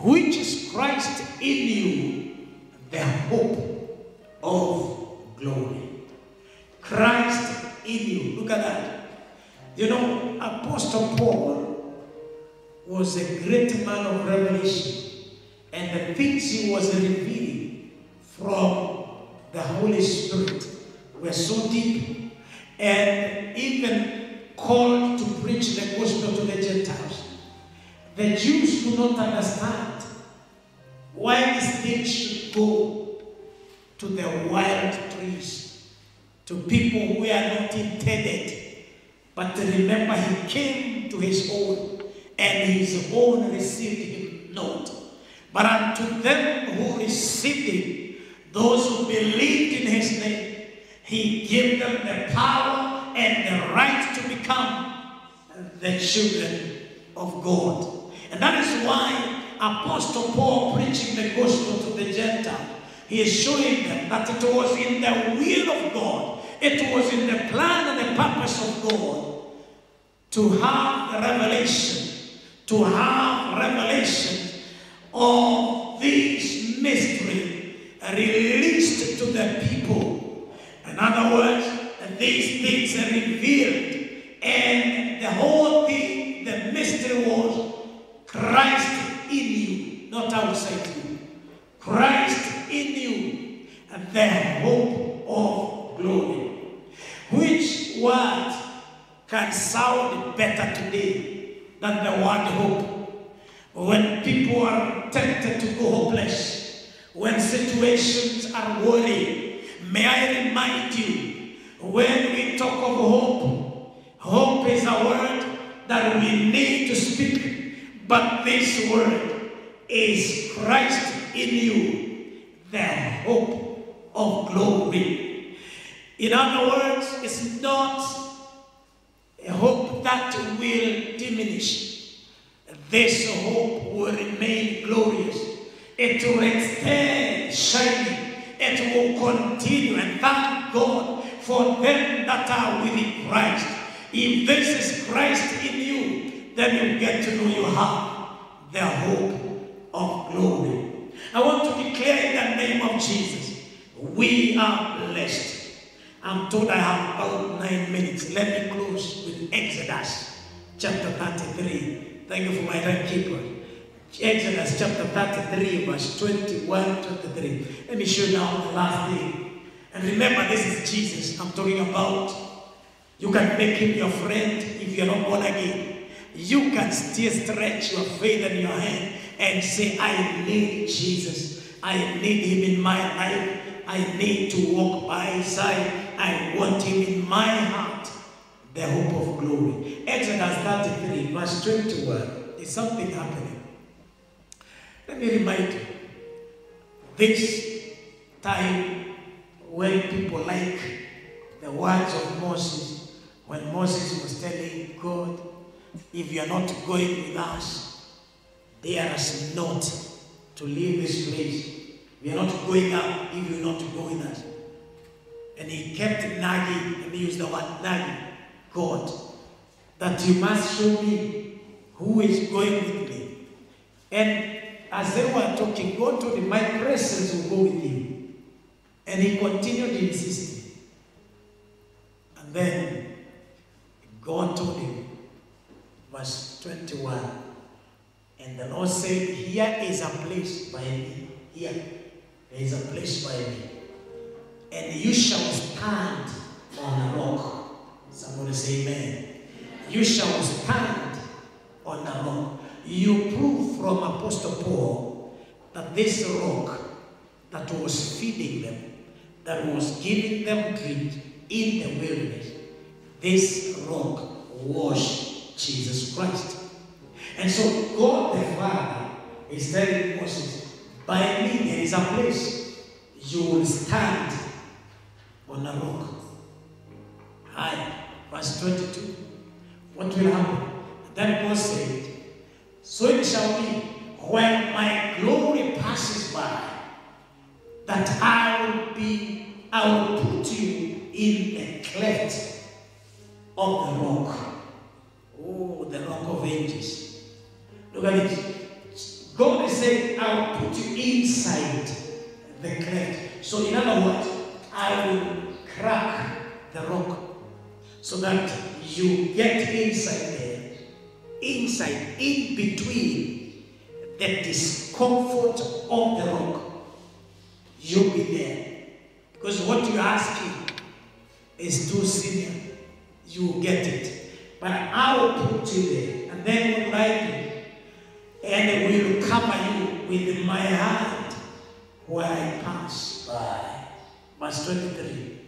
which is Christ in you, the hope of glory. Christ in you. Look at that. You know, Apostle Paul was a great man of revelation, and the things he was revealing from the Holy Spirit were so deep, and even called to preach the gospel to the Gentiles. The Jews do not understand why these things should go to the wild trees, to people who are not intended. But remember, he came to his own, and his own received him not. But unto them who received him, those who believed in his name, he gave them the power and the right to become the children of God. And that is why Apostle Paul preaching the gospel to the Gentiles, he is showing them that it was in the will of God, it was in the plan and the purpose of God to have revelation, to have revelation of this mystery released to the people. In other words, these things are revealed, and the whole thing, the mystery was Christ in you, not outside you. Christ in you, and the hope of glory. Which word can sound better today than the word hope? When people are tempted to go hopeless, when situations are worrying, may I remind you, when we talk of hope, hope is a word that we need to speak, but this word is Christ in you, the hope of glory. In other words, it's not a hope that will diminish. This hope will remain glorious. It will extend shining. It will continue. And thank God for them that are within Christ. If this is Christ in you, then you get to know you have the hope of glory. I want to declare in the name of Jesus, we are blessed. I'm told I have about nine minutes. Let me close with Exodus chapter 33. Thank you for my timekeeper. Exodus chapter 33, verse 21 23. Let me show you now the last thing. And remember, this is Jesus I'm talking about. You can make him your friend if you're not born again. You can still stretch your faith in your hand and say, I need Jesus. I need him in my life. I need to walk by his side. I want him in my heart. The hope of glory. Exodus 33, verse 21. Is something happening. Let me remind you. This time when people like the words of Moses, when Moses was telling God, if you are not going with us, dare us not to leave this place. We are not going up if you are not going with us. And he kept nagging, and he used the word nagging, God, that you must show me who is going with me. And as they were talking, God told him, My presence will go with you. And he continued insisting. And then God told him, verse 21, and the Lord said, Here is a place by me. Here, there is a place by me. And you shall stand on a rock. Somebody say amen. You shall stand on a rock. You prove from Apostle Paul that this rock that was feeding them, that was giving them drink in the wilderness, this rock was Jesus Christ. And so God the Father is telling Moses, by me there is a place. you will stand on a rock. Hi, verse 22. What will happen? Then God said, So it shall be when my glory passes by that I will be, I will put you in the cleft of the rock. Oh, the rock of ages. Look at it. God is saying, I will put you inside the cleft. So, in other words, I will crack the rock so that you get inside there, inside, in between the discomfort of the rock. You'll be there. Because what you're asking is too senior. You will get it. But I will put you there. And then will I do? And will cover you with my hand where I pass by. Verse 23.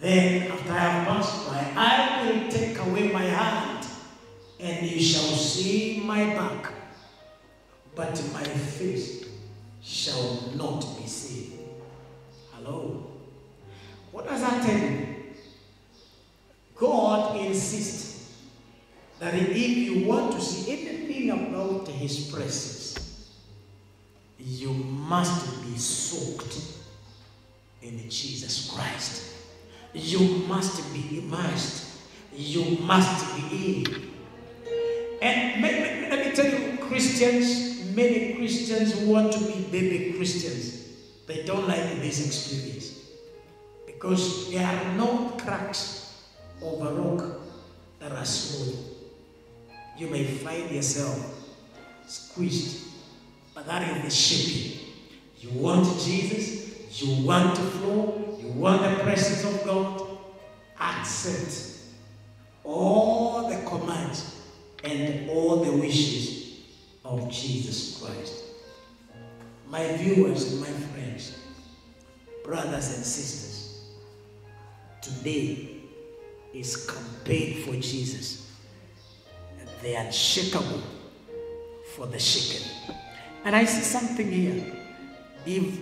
Then, after I have passed by, I will take away my hand, and you shall see my back, but my face shall not be seen. Hello? What does that tell you? God insists that if you want to see anything about His presence, you must be soaked in Jesus Christ. You must be immersed. You must be in. And let me tell you, Christians, many Christians want to be baby Christians. They don't like this experience because there are no cracks a rock that are smooth. You may find yourself squished, but that is the shaping. You want Jesus, you want to flow, you want the presence of God, accept all the commands and all the wishes of Jesus Christ. My viewers and my friends, brothers and sisters, today is campaign for Jesus, the unshakable for the shaken. And I see something here. If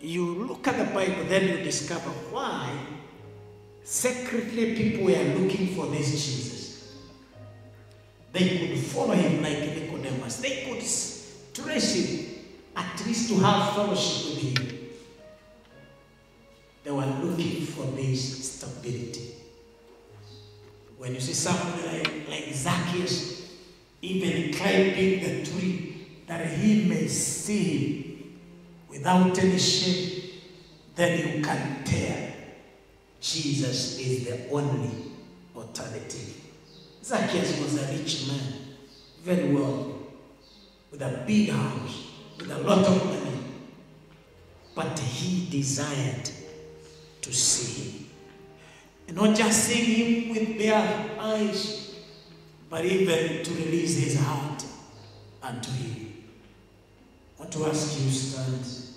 you look at the Bible, then you discover why secretly people were looking for this Jesus. They could follow him like Nicodemus. They could trace him at least to have fellowship with him. They were looking for this stability. When you see somebody like, like Zacchaeus, even climbing the tree, that he may see him without any shame, then you can tell Jesus is the only alternative. Zacchaeus was a rich man, very wealthy, with a big house, with a lot of money. But he desired to see him. And not just see him with bare eyes, but even to release his heart unto him. I want to ask you stand,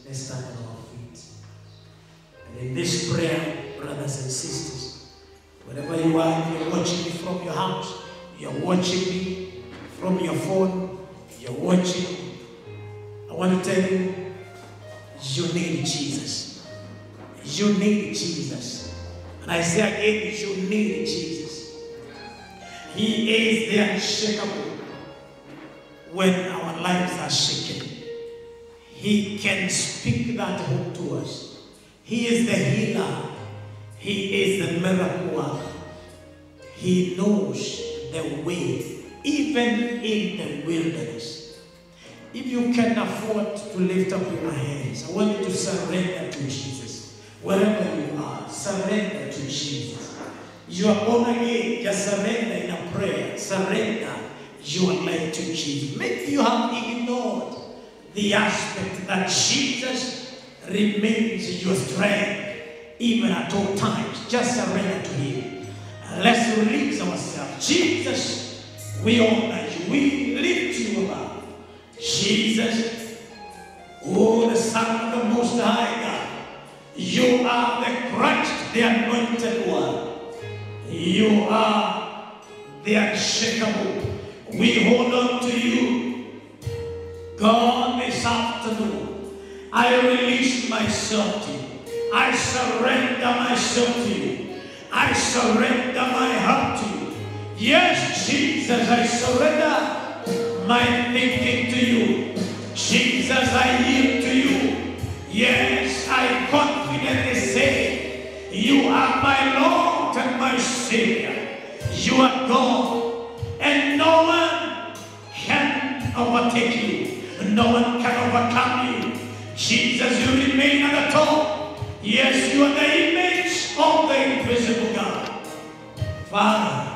let's stand on our feet. And in this prayer, brothers and sisters, wherever you are, you're watching me from your house, you're watching me from your phone, you're watching, I want to tell you, you need Jesus. You need Jesus. And I say again, you need Jesus. He is the unshakable when our lives are shaken. He can speak that hope to us. He is the healer. He is the miracle worker. He knows the way, even in the wilderness. If you can afford to lift up your hands, I want you to surrender to Jesus. Wherever you are, surrender to Jesus. You are born again, just surrender in a prayer. Surrender your life to Jesus. Maybe you have ignored the aspect that Jesus remains your strength, even at all times. Just surrender to Him. Let's release ourselves. Jesus, we honor you. We lift you up. Jesus, oh, the Son of the Most High God, you are the Christ, the anointed one. You are the unshakable. We hold on to you. God, this afternoon, I release myself to you. I surrender myself to you. I surrender my heart to you. Yes, Jesus, I surrender my thinking to you. Jesus, I yield to you. Yes, I confidently say, You are my Lord and my Savior. You are God, and no one can overtake you. No one can overcome you. Jesus, you remain at the top. Yes, you are the image of the invisible God. Father,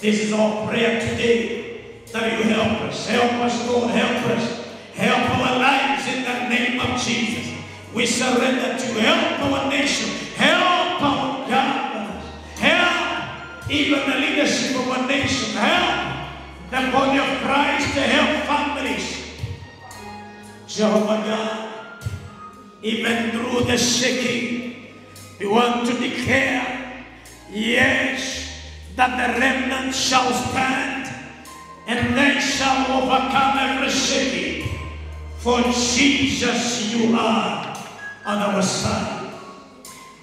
this is our prayer today that you help us. Help us, Lord, help us. Help our lives in the name of Jesus. We surrender to you. help our nation, help our government, help even the leadership of our nation, help the body of Christ, to help families. Jehovah God, even through the shaking, we want to declare, yes, that the remnant shall stand and they shall overcome every city. For Jesus, you are on our side.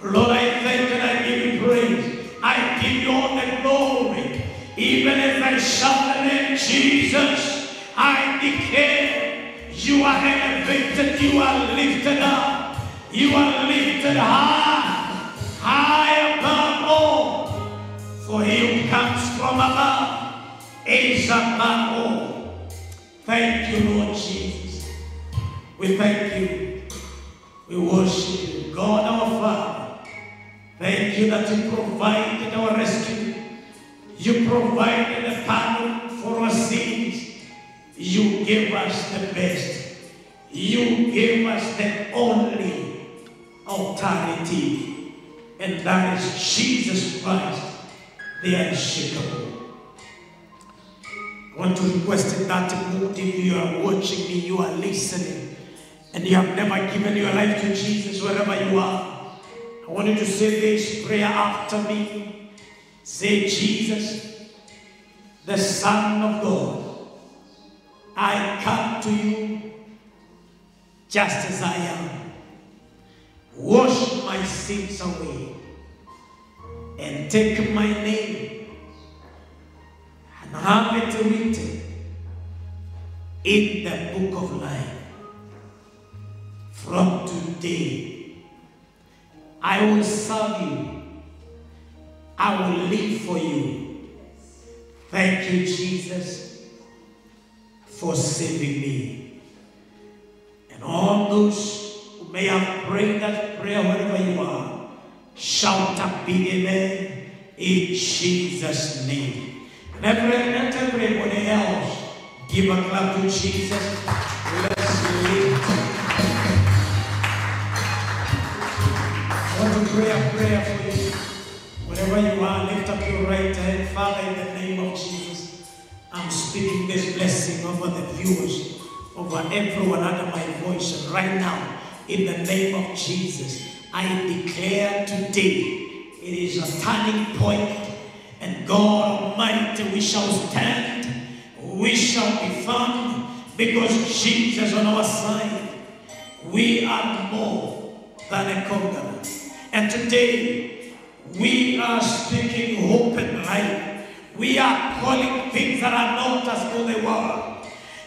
Lord, I thank and I give you praise. I give you all the glory. Even if I shout the name Jesus, I declare you are elevated, you are lifted up, you are lifted high, high above. For he who comes from above is above all. Thank you, Lord Jesus. We thank you. We worship you, God our Father. Thank you that you provided our rescue. You provided a pardon for our sins. You gave us the best. You gave us the only alternative, and that is Jesus Christ, the unshakable. I want to request that mood if you are watching me, you are listening, and you have never given your life to Jesus wherever you are. I want you to say this prayer after me. Say, Jesus, the Son of God. I come to you just as I am. Wash my sins away and take my name and have it written in the book of life. From today, I will serve you. I will live for you. Thank you, Jesus for saving me. And all those who may have prayed that prayer wherever you are, shout a big amen in Jesus' name. And every, let everybody else give a clap to Jesus. Let's want to pray a prayer for you. Wherever you are, lift up your right hand, Father, in the name of Jesus. I'm speaking this blessing over the viewers, over everyone under my voice. Right now, in the name of Jesus, I declare today it is a turning point, and God Almighty, we shall stand, we shall be found, because Jesus on our side, we are more than a conqueror. And today, we are speaking hope and life. We are calling things that are not as though they were.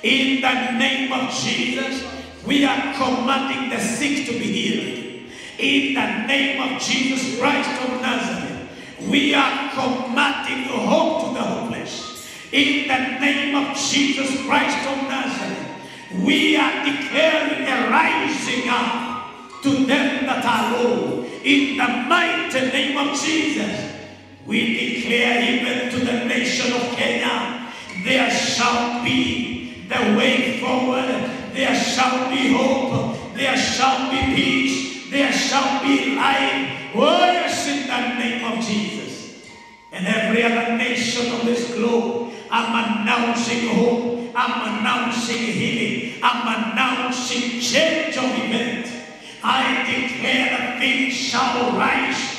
In the name of Jesus, we are commanding the sick to be healed. In the name of Jesus Christ of Nazareth, we are commanding hope to the hopeless. In the name of Jesus Christ of Nazareth, we are declaring a rising up to them that are low. In the mighty name of Jesus, we declare even to the nation of Kenya, there shall be the way forward, there shall be hope, there shall be peace, there shall be life. Oh, in the name of Jesus. And every other nation of this globe, I'm announcing hope, I'm announcing healing, I'm announcing change of events. I declare that things shall rise.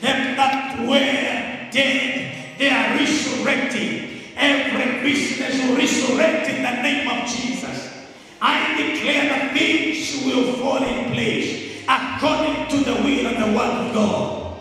Them that were dead, they are resurrected. Every business will resurrect in the name of Jesus. I declare that things will fall in place according to the will and the word of God.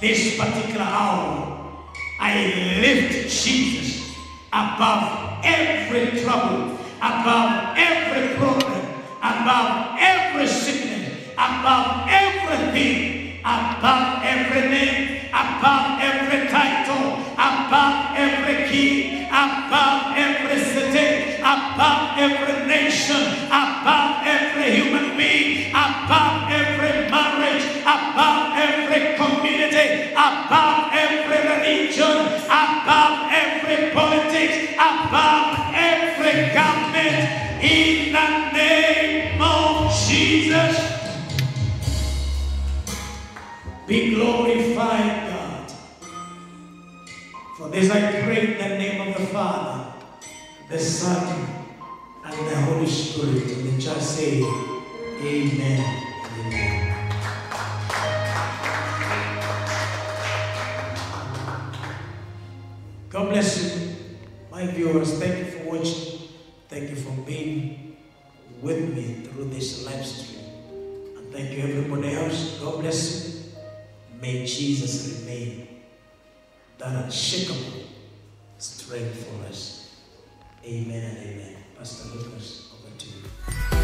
This particular hour, I lift Jesus above every trouble, above every problem, above every sickness, above everything, above every name, above every title, above every key, above every city, above every nation, above every human being, above every marriage, above every community, above every religion, above every politics, above every government, in the name of Jesus. Be glorified, God. For this I pray in the name of the Father, the Son, and the Holy Spirit. And the church say, Amen. Amen. God bless you, my viewers. Thank you for watching. Thank you for being with me through this live stream. And thank you, everybody else. God bless you. May Jesus remain that unshakable strength for us. Amen and amen. Pastor Lucas, over to you.